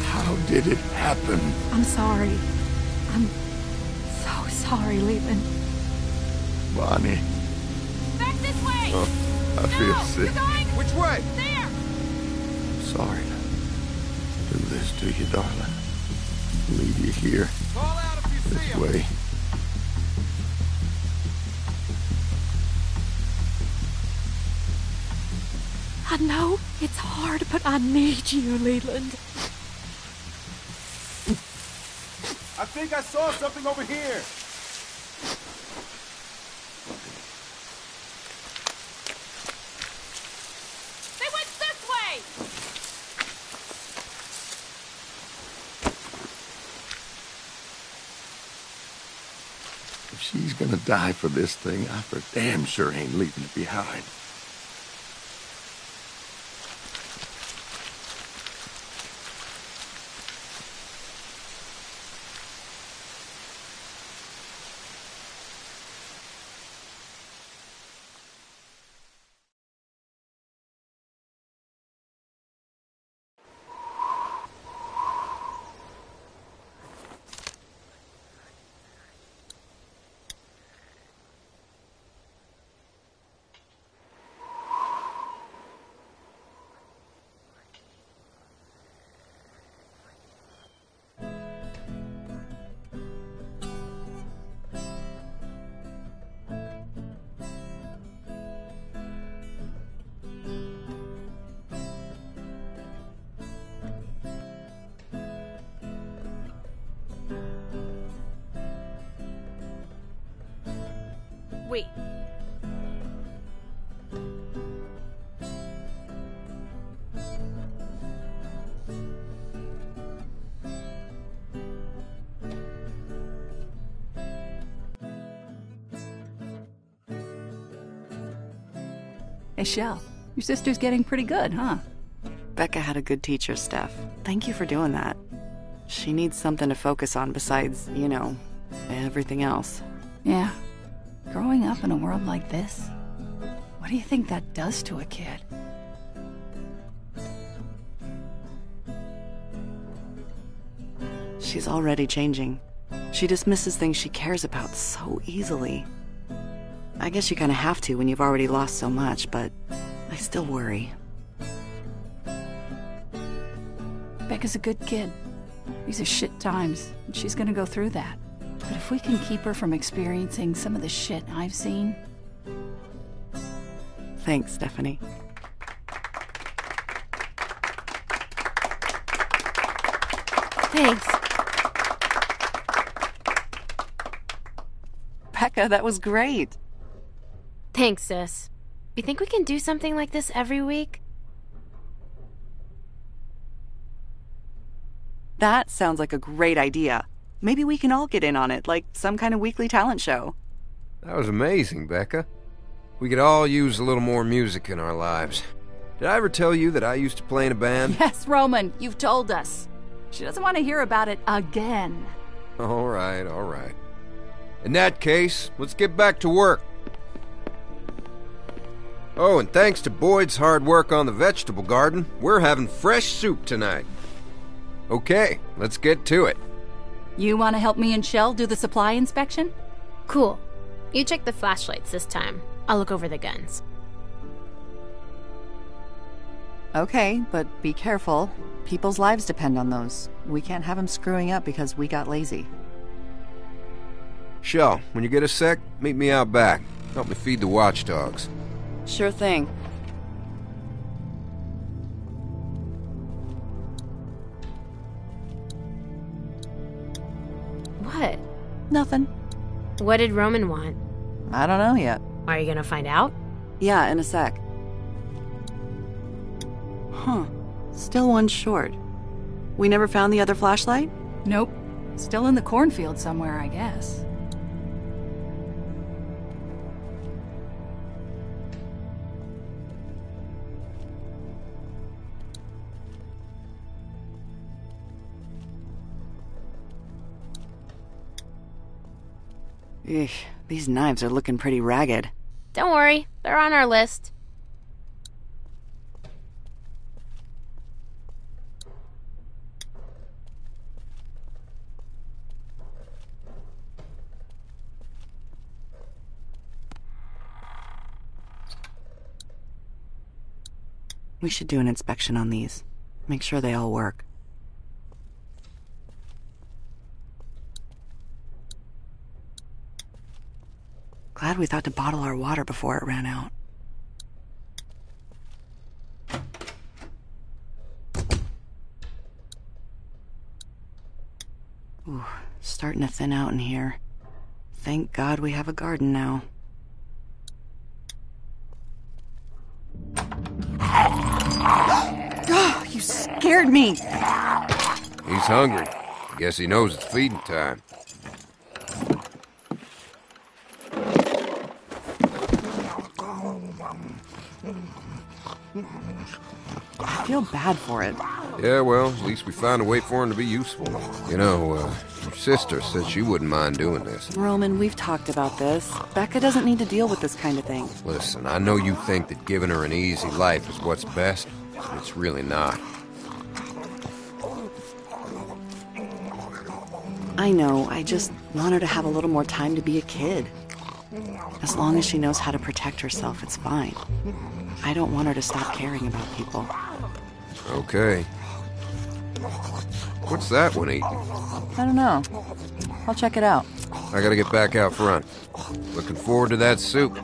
How How did it happen? I'm sorry. I'm so sorry, Leland. Bonnie. Back this way! Oh, I feel sick. Which way? There! Sorry to do this to you, darling. Leave you here. This way. I know it's hard, but I need you, Leland. I think I saw something over here. They went this way! If she's gonna die for this thing, I for damn sure ain't leaving it behind. Wait. Hey, Shel, your sister's getting pretty good, huh? Becca had a good teacher, Steph. Thank you for doing that. She needs something to focus on besides, you know, everything else. Yeah. Growing up in a world like this, what do you think that does to a kid? She's already changing. She dismisses things she cares about so easily. I guess you kind of have to when you've already lost so much, but I still worry. Becca's a good kid. These are shit times, and she's gonna go through that. But if we can keep her from experiencing some of the shit I've seen, Thanks, Stephanie. Thanks. Becca, that was great. Thanks, sis. You think we can do something like this every week? That sounds like a great idea. Maybe we can all get in on it, like some kind of weekly talent show. That was amazing, Becca. We could all use a little more music in our lives. Did I ever tell you that I used to play in a band? yes, Roman, you've told us. She doesn't want to hear about it again. All right, all right. In that case, let's get back to work. Oh, and thanks to Boyd's hard work on the vegetable garden, we're having fresh soup tonight. Okay, let's get to it. You want to help me and Shel do the supply inspection? Cool. You check the flashlights this time. I'll look over the guns. Okay, but be careful. People's lives depend on those. We can't have them screwing up because we got lazy. Shel, when you get a sec, meet me out back. Help me feed the watchdogs. Sure thing. Nothing. What did Roman want? I don't know yet. Are you gonna find out? Yeah, in a sec. Huh. Still one short. We never found the other flashlight? Nope. Still in the cornfield somewhere, I guess. Eesh, these knives are looking pretty ragged. Don't worry, they're on our list. We should do an inspection on these. Make sure they all work. Glad we thought to bottle our water before it ran out. Ooh, starting to thin out in here. Thank God we have a garden now. Oh, you scared me. He's hungry. Guess he knows it's feeding time. Feel bad for it. Yeah, well, at least we found a way for him to be useful. You know, uh, your sister said she wouldn't mind doing this. Roman, we've talked about this. Becca doesn't need to deal with this kind of thing. Listen, I know you think that giving her an easy life is what's best, but it's really not. I know, I just want her to have a little more time to be a kid. As long as she knows how to protect herself, it's fine. I don't want her to stop caring about people. Okay. What's that one eating? I don't know. I'll check it out. I gotta get back out front. Looking forward to that soup.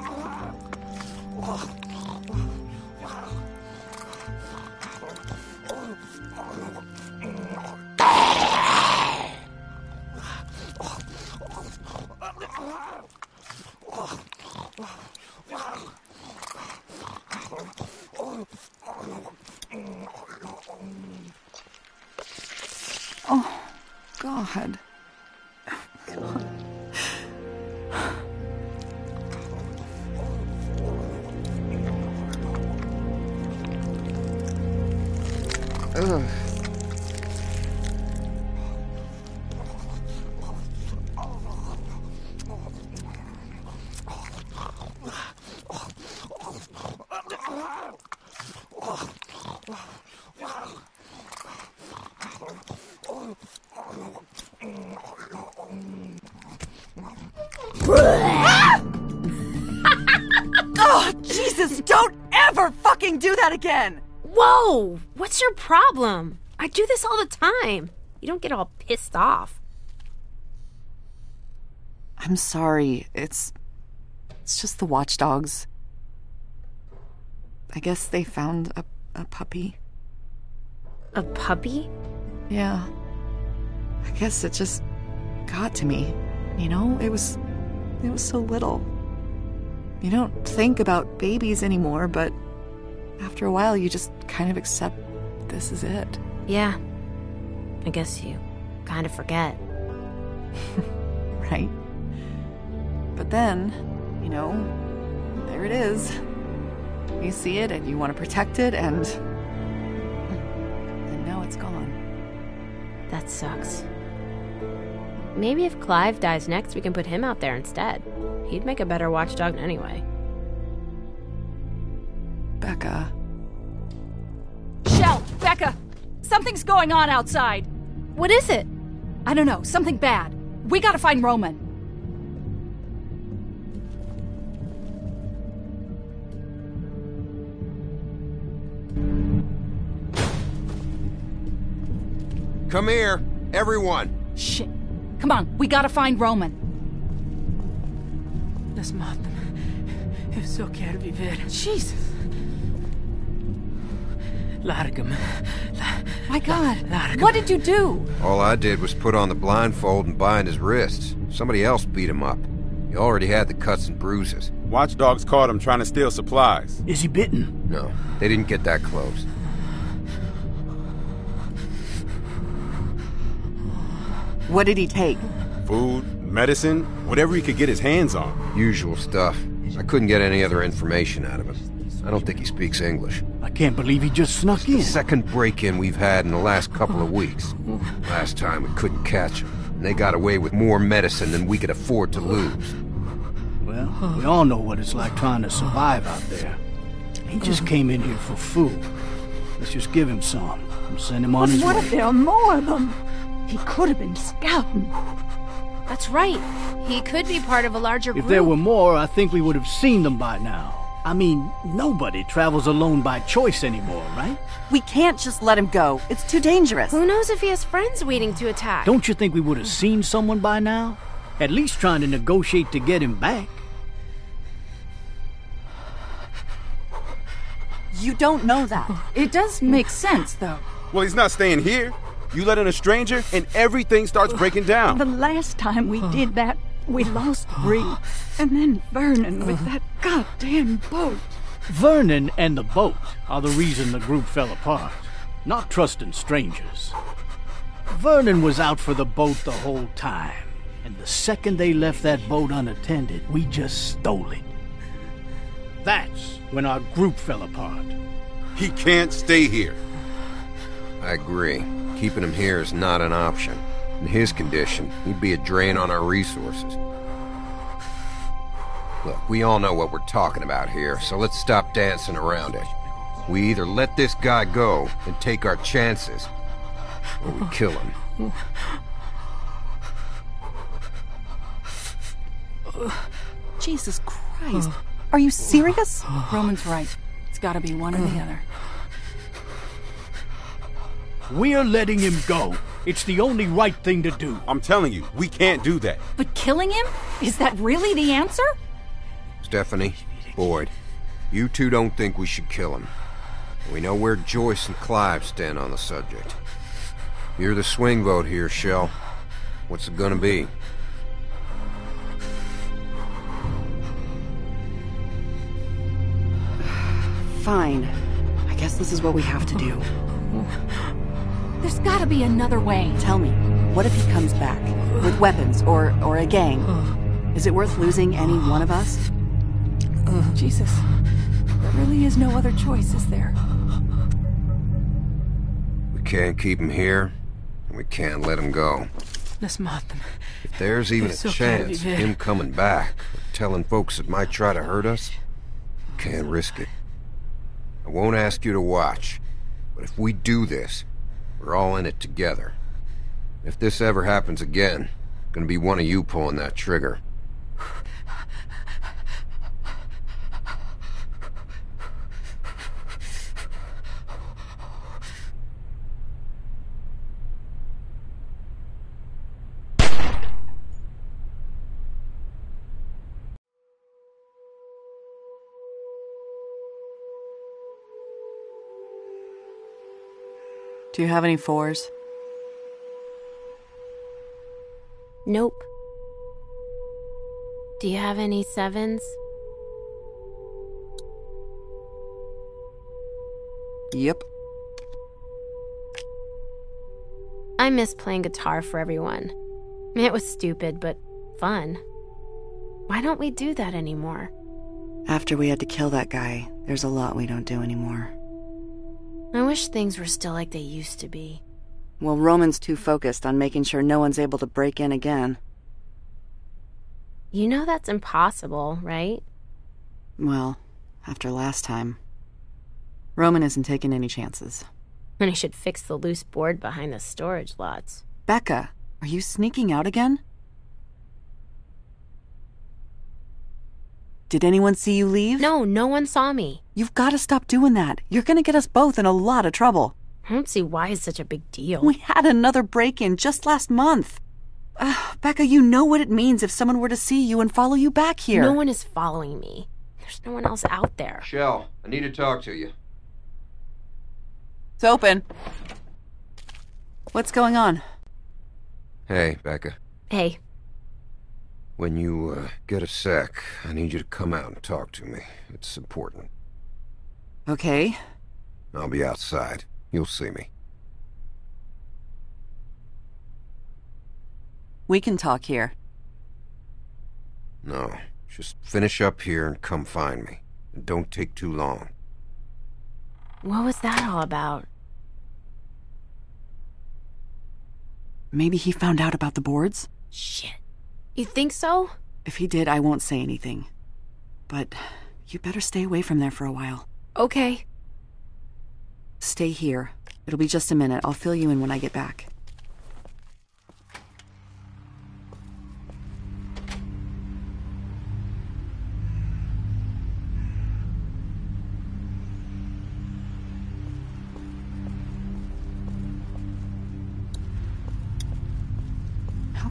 Again! Whoa! What's your problem? I do this all the time. You don't get all pissed off. I'm sorry. It's. It's just the watchdogs. I guess they found a, a puppy. A puppy? Yeah. I guess it just got to me. You know, it was. It was so little. You don't think about babies anymore, but after a while, you just kind of accept this is it. Yeah. I guess you kind of forget. right? But then, you know, there it is. You see it and you want to protect it, and. And now it's gone. That sucks. Maybe if Clive dies next, we can put him out there instead. He'd make a better watchdog anyway. Becca. Shel, Becca, something's going on outside. What is it? I don't know, something bad. We gotta find Roman. Come here, everyone. Shit. Come on, we gotta find Roman. Lass maten. Jag är så kär vi vill. Jesus. Largum. My God. Largum. What did you do? All I did was put on the blindfold and bind his wrists. Somebody else beat him up. He already had the cuts and bruises. Watchdogs caught him trying to steal supplies. Is he bitten? No, they didn't get that close. What did he take? Food, medicine, whatever he could get his hands on. Usual stuff. I couldn't get any other information out of him. I don't think he speaks English. I can't believe he just snuck in. Second break-in we've had in the last couple of weeks. Last time we couldn't catch him. And they got away with more medicine than we could afford to lose. Well, we all know what it's like trying to survive out there. He just came in here for food. Let's just give him some and send him on But his what way. if there are more of them? He could have been scouting. That's right. He could be part of a larger group. If there were more, I think we would have seen them by now. I mean, nobody travels alone by choice anymore, right? We can't just let him go. It's too dangerous. Who knows if he has friends waiting to attack? Don't you think we would have seen someone by now? At least trying to negotiate to get him back. You don't know that. It does make sense, though. Well, he's not staying here. You let in a stranger, and everything starts breaking down. The last time we did that, we lost Brie. And then Vernon with that goddamn boat. Vernon and the boat are the reason the group fell apart, not trusting strangers. Vernon was out for the boat the whole time, and the second they left that boat unattended, we just stole it. That's when our group fell apart. He can't stay here. I agree. Keeping him here is not an option. In his condition, he'd be a drain on our resources. Look, we all know what we're talking about here, so let's stop dancing around it. We either let this guy go and take our chances, or we kill him. Jesus Christ. Are you serious? Roman's right. It's gotta be one or the other. We're letting him go. It's the only right thing to do. I'm telling you, we can't do that. But killing him? Is that really the answer? Stephanie, Boyd, you two don't think we should kill him. We know where Joyce and Clive stand on the subject. You're the swing vote here, Shel. What's it gonna be? Fine. I guess this is what we have to do. There's gotta be another way. Tell me, what if he comes back? With weapons, or, or a gang? Is it worth losing any one of us? Jesus. There really is no other choice, is there? We can't keep him here, and we can't let him go. Let's mop them. If there's even a so chance of him coming back, or telling folks that might try to hurt us, we can't risk it. I won't ask you to watch, but if we do this, we're all in it together. If this ever happens again, gonna be one of you pulling that trigger. Do you have any fours? Nope. Do you have any sevens? Yep. I miss playing guitar for everyone. It was stupid, but fun. Why don't we do that anymore? After we had to kill that guy, there's a lot we don't do anymore. I wish things were still like they used to be. Well, Roman's too focused on making sure no one's able to break in again. You know that's impossible, right? Well, after last time. Roman isn't taking any chances. And he should fix the loose board behind the storage lots. Becca, are you sneaking out again? Did anyone see you leave? No, no one saw me. You've got to stop doing that. You're going to get us both in a lot of trouble. I don't see why it's such a big deal. We had another break in just last month. Uh, Becca, you know what it means if someone were to see you and follow you back here. No one is following me. There's no one else out there. Shel, I need to talk to you. It's open. What's going on? Hey, Becca. Hey, When you uh, get a sec, I need you to come out and talk to me. It's important. Okay. I'll be outside. You'll see me. We can talk here. No, just finish up here and come find me. And don't take too long. what was that all about? Maybe he found out about the boards? Shit. You think so? If he did, I won't say anything. But you better stay away from there for a while. Okay. Stay here. It'll be just a minute. I'll fill you in when I get back.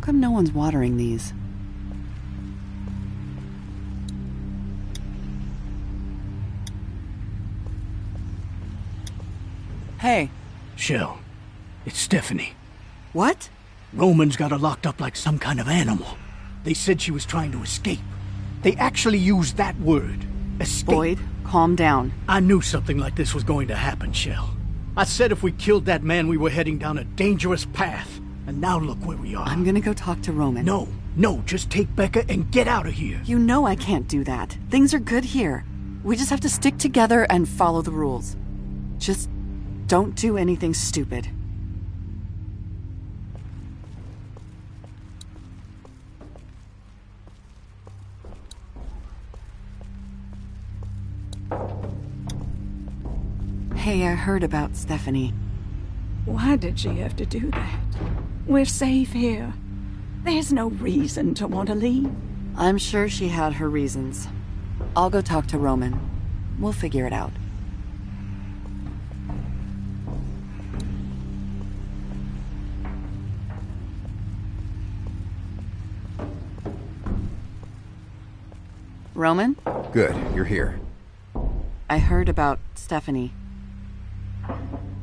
Come no one's watering these? Hey. Shel, it's Stephanie. What? Roman's got her locked up like some kind of animal. They said she was trying to escape. They actually used that word. Escape. Boyd, calm down. I knew something like this was going to happen, Shel. I said if we killed that man, we were heading down a dangerous path. And now look where we are. I'm gonna go talk to Roman. No, no, just take Becca and get out of here. You know I can't do that. Things are good here. We just have to stick together and follow the rules. Just don't do anything stupid. Hey, I heard about Stephanie. Why did she have to do that? We're safe here. There's no reason to want to leave. I'm sure she had her reasons. I'll go talk to Roman. We'll figure it out. Roman? Good, you're here. I heard about Stephanie.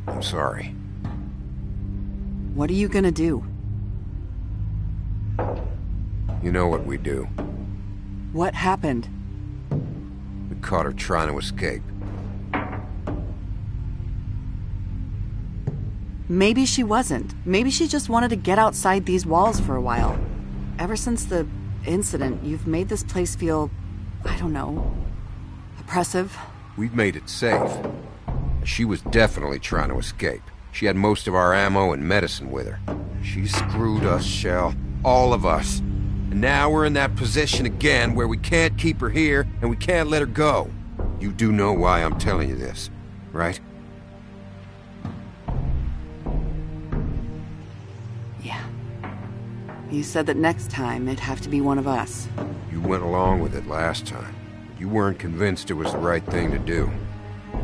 I'm sorry. What are you gonna do? You know what we do. What happened? We caught her trying to escape. Maybe she wasn't. Maybe she just wanted to get outside these walls for a while. Ever since the incident, you've made this place feel, I don't know, oppressive. We've made it safe. She was definitely trying to escape. She had most of our ammo and medicine with her. She screwed us, Shel. All of us. And now we're in that position again where we can't keep her here and we can't let her go. You do know why I'm telling you this, right? Yeah. You said that next time it'd have to be one of us. You went along with it last time. You weren't convinced it was the right thing to do.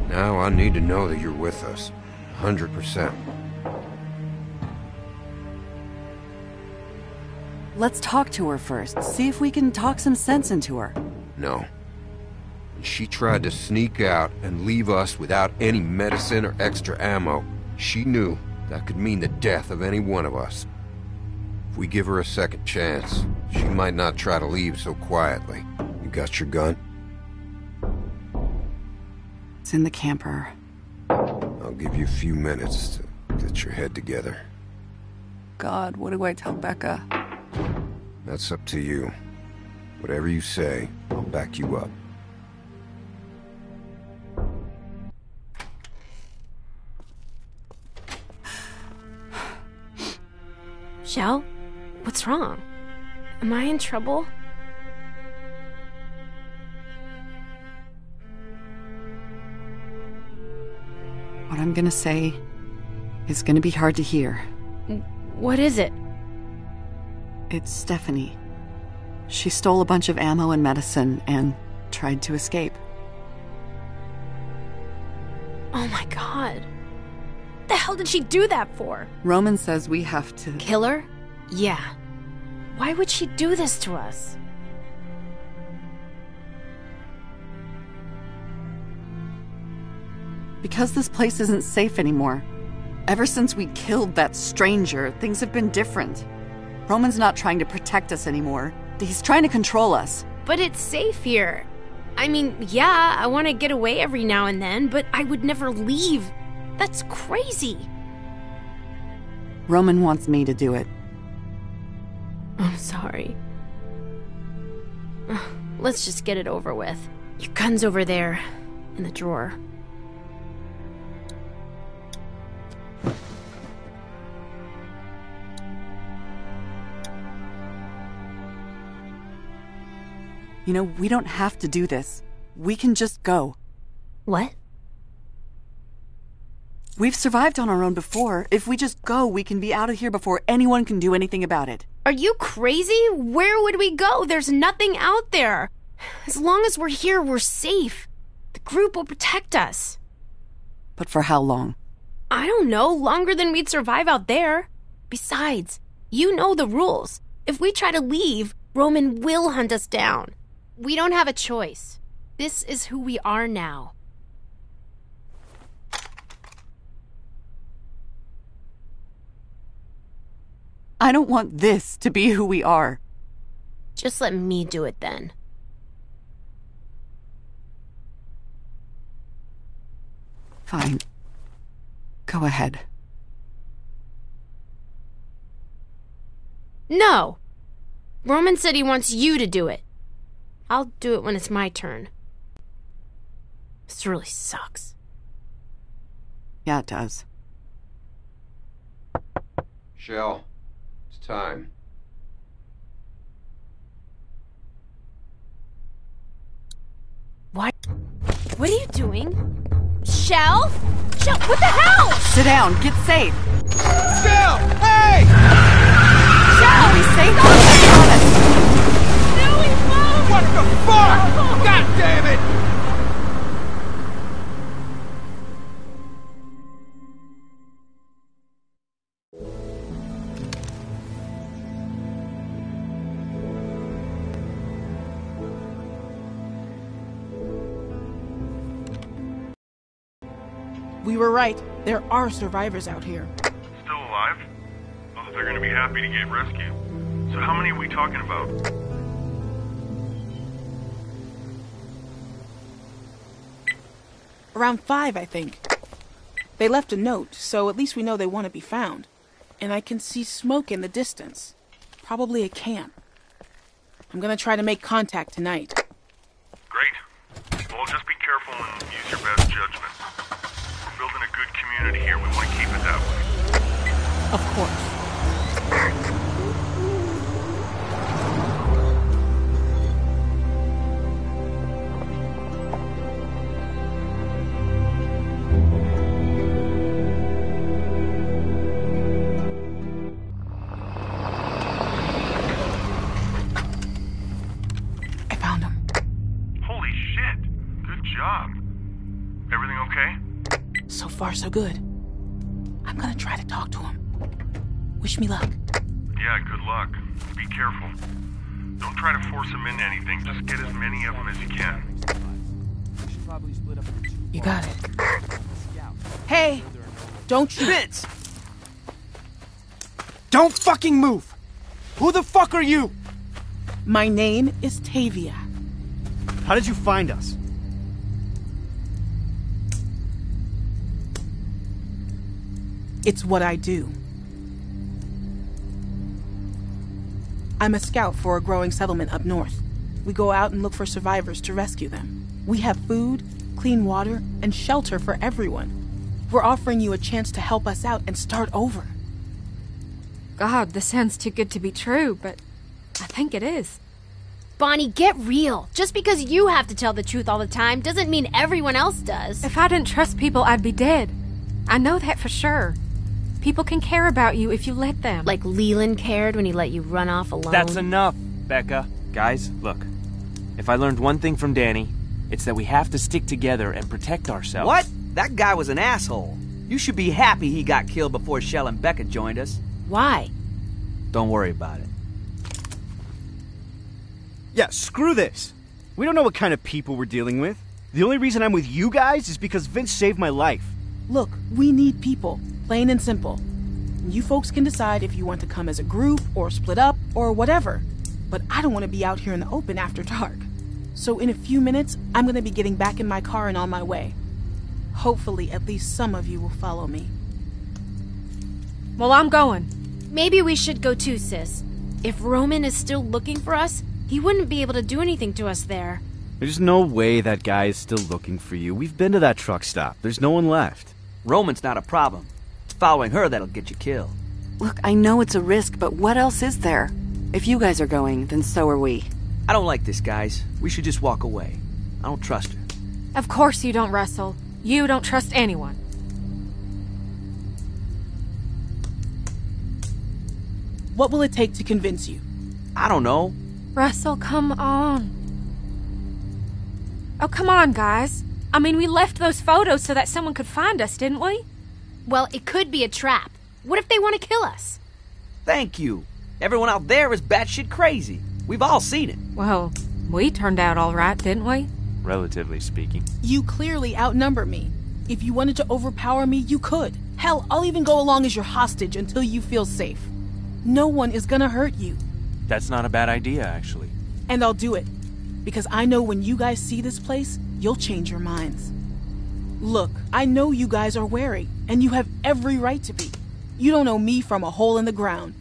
Now I need to know that you're with us. 100%. Let's talk to her first. See if we can talk some sense into her. No. When she tried to sneak out and leave us without any medicine or extra ammo, she knew that could mean the death of any one of us. If we give her a second chance, she might not try to leave so quietly. You got your gun? It's in the camper. I'll give you a few minutes to get your head together. God, what do I tell Becca? That's up to you. Whatever you say, I'll back you up. Shel? What's wrong? Am I in trouble? What I'm gonna say is gonna be hard to hear. What is it? It's Stephanie. She stole a bunch of ammo and medicine and tried to escape. Oh my god. The hell did she do that for? Roman says we have to. Kill her? Yeah. Why would she do this to us? Because this place isn't safe anymore. Ever since we killed that stranger, things have been different. Roman's not trying to protect us anymore. He's trying to control us. But it's safe here. I mean, yeah, I want to get away every now and then, but I would never leave. That's crazy. Roman wants me to do it. I'm sorry. Let's just get it over with. Your gun's over there, in the drawer. You know, we don't have to do this. We can just go. What? We've survived on our own before. If we just go, we can be out of here before anyone can do anything about it. Are you crazy? Where would we go? There's nothing out there. As long as we're here, we're safe. The group will protect us. But for how long? I don't know, longer than we'd survive out there. Besides, You know the rules. If we try to leave, Roman will hunt us down. We don't have a choice. This is who we are now. I don't want this to be who we are. Just let me do it then. Fine. Go ahead. No! Roman said he wants you to do it. I'll do it when it's my turn. This really sucks. Yeah, it does. Shel, it's time. What? What are you doing? Shel? Shel, what the hell? Sit down. Get safe. Shel! Hey! Shel! Be safe. What the fuck? Oh. God damn it! We were right. There are survivors out here. Still alive? Oh, they're gonna be happy to get rescued. So how many are we talking about? Around five, I think. They left a note, so at least we know they want to be found. And I can see smoke in the distance. Probably a camp. I'm gonna try to make contact tonight. Great. Well, just be careful and use your best judgment. We're building a good community here. We want to keep it that way. Of course. Good. I'm gonna try to talk to him. Wish me luck. Yeah, good luck. Be careful. Don't try to force him into anything. Just get as many of them as you can. You got it. Hey! Don't shoot. Vince! Don't fucking move! Who the fuck are you? My name is Tavia. How did you find us? It's what I do. I'm a scout for a growing settlement up north. We go out and look for survivors to rescue them. We have food, clean water, and shelter for everyone. We're offering you a chance to help us out and start over. God, this sounds too good to be true, but I think it is. Bonnie, get real. Just because you have to tell the truth all the time doesn't mean everyone else does. If I didn't trust people, I'd be dead. I know that for sure. People can care about you if you let them. Like Leland cared when he let you run off alone. That's enough, Becca. Guys, look. If I learned one thing from Danny, it's that we have to stick together and protect ourselves. What? That guy was an asshole. You should be happy he got killed before Shel and Becca joined us. Why? Don't worry about it. Yeah, screw this. We don't know what kind of people we're dealing with. The only reason I'm with you guys is because Vince saved my life. Look, we need people, plain and simple. You folks can decide if you want to come as a group or split up or whatever. But I don't want to be out here in the open after dark. So in a few minutes, I'm going to be getting back in my car and on my way. Hopefully, at least some of you will follow me. Well, I'm going. Maybe we should go too, sis. If Roman is still looking for us, he wouldn't be able to do anything to us there. There's no way that guy is still looking for you. We've been to that truck stop. There's no one left. Roman's not a problem. It's following her that'll get you killed. Look, I know it's a risk, but what else is there? If you guys are going, then so are we. I don't like this, guys. We should just walk away. I don't trust her. Of course you don't, Russell. You don't trust anyone. What will it take to convince you? I don't know. Russell, come on. Oh, come on, guys. I mean, we left those photos so that someone could find us, didn't we? Well, it could be a trap. What if they want to kill us? Thank you. Everyone out there is batshit crazy. We've all seen it. Well, we turned out all right, didn't we? Relatively speaking. You clearly outnumber me. If you wanted to overpower me, you could. Hell, I'll even go along as your hostage until you feel safe. No one is gonna hurt you. That's not a bad idea, actually. And I'll do it. Because I know when you guys see this place, you'll change your minds. Look, I know you guys are wary, and you have every right to be. You don't know me from a hole in the ground.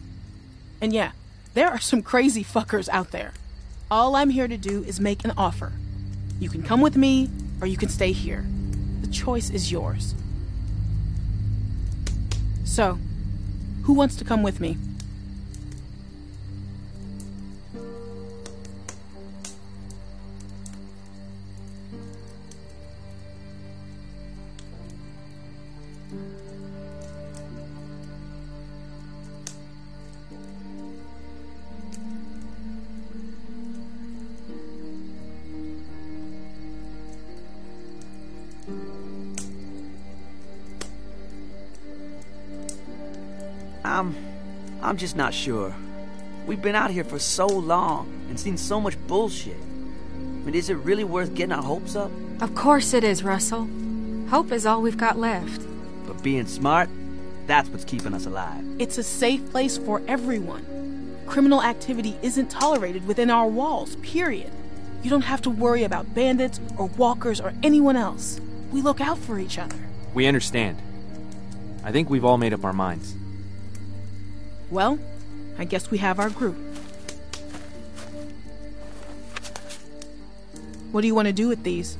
And yeah, there are some crazy fuckers out there. All I'm here to do is make an offer. You can come with me, or you can stay here. The choice is yours. So, who wants to come with me? I'm just not sure. We've been out here for so long and seen so much bullshit. I mean, is it really worth getting our hopes up? Of course it is, Russell. Hope is all we've got left. But being smart, that's what's keeping us alive. It's a safe place for everyone. Criminal activity isn't tolerated within our walls, period. You don't have to worry about bandits or walkers or anyone else. We look out for each other. We understand. I think we've all made up our minds. Well, I guess we have our group. What do you want to do with these?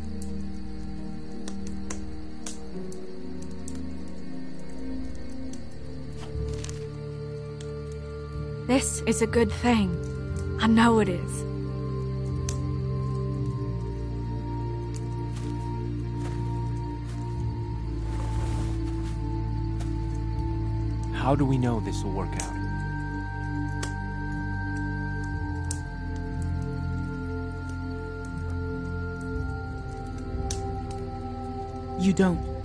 This is a good thing. I know it is. How do we know this will work out? You don't.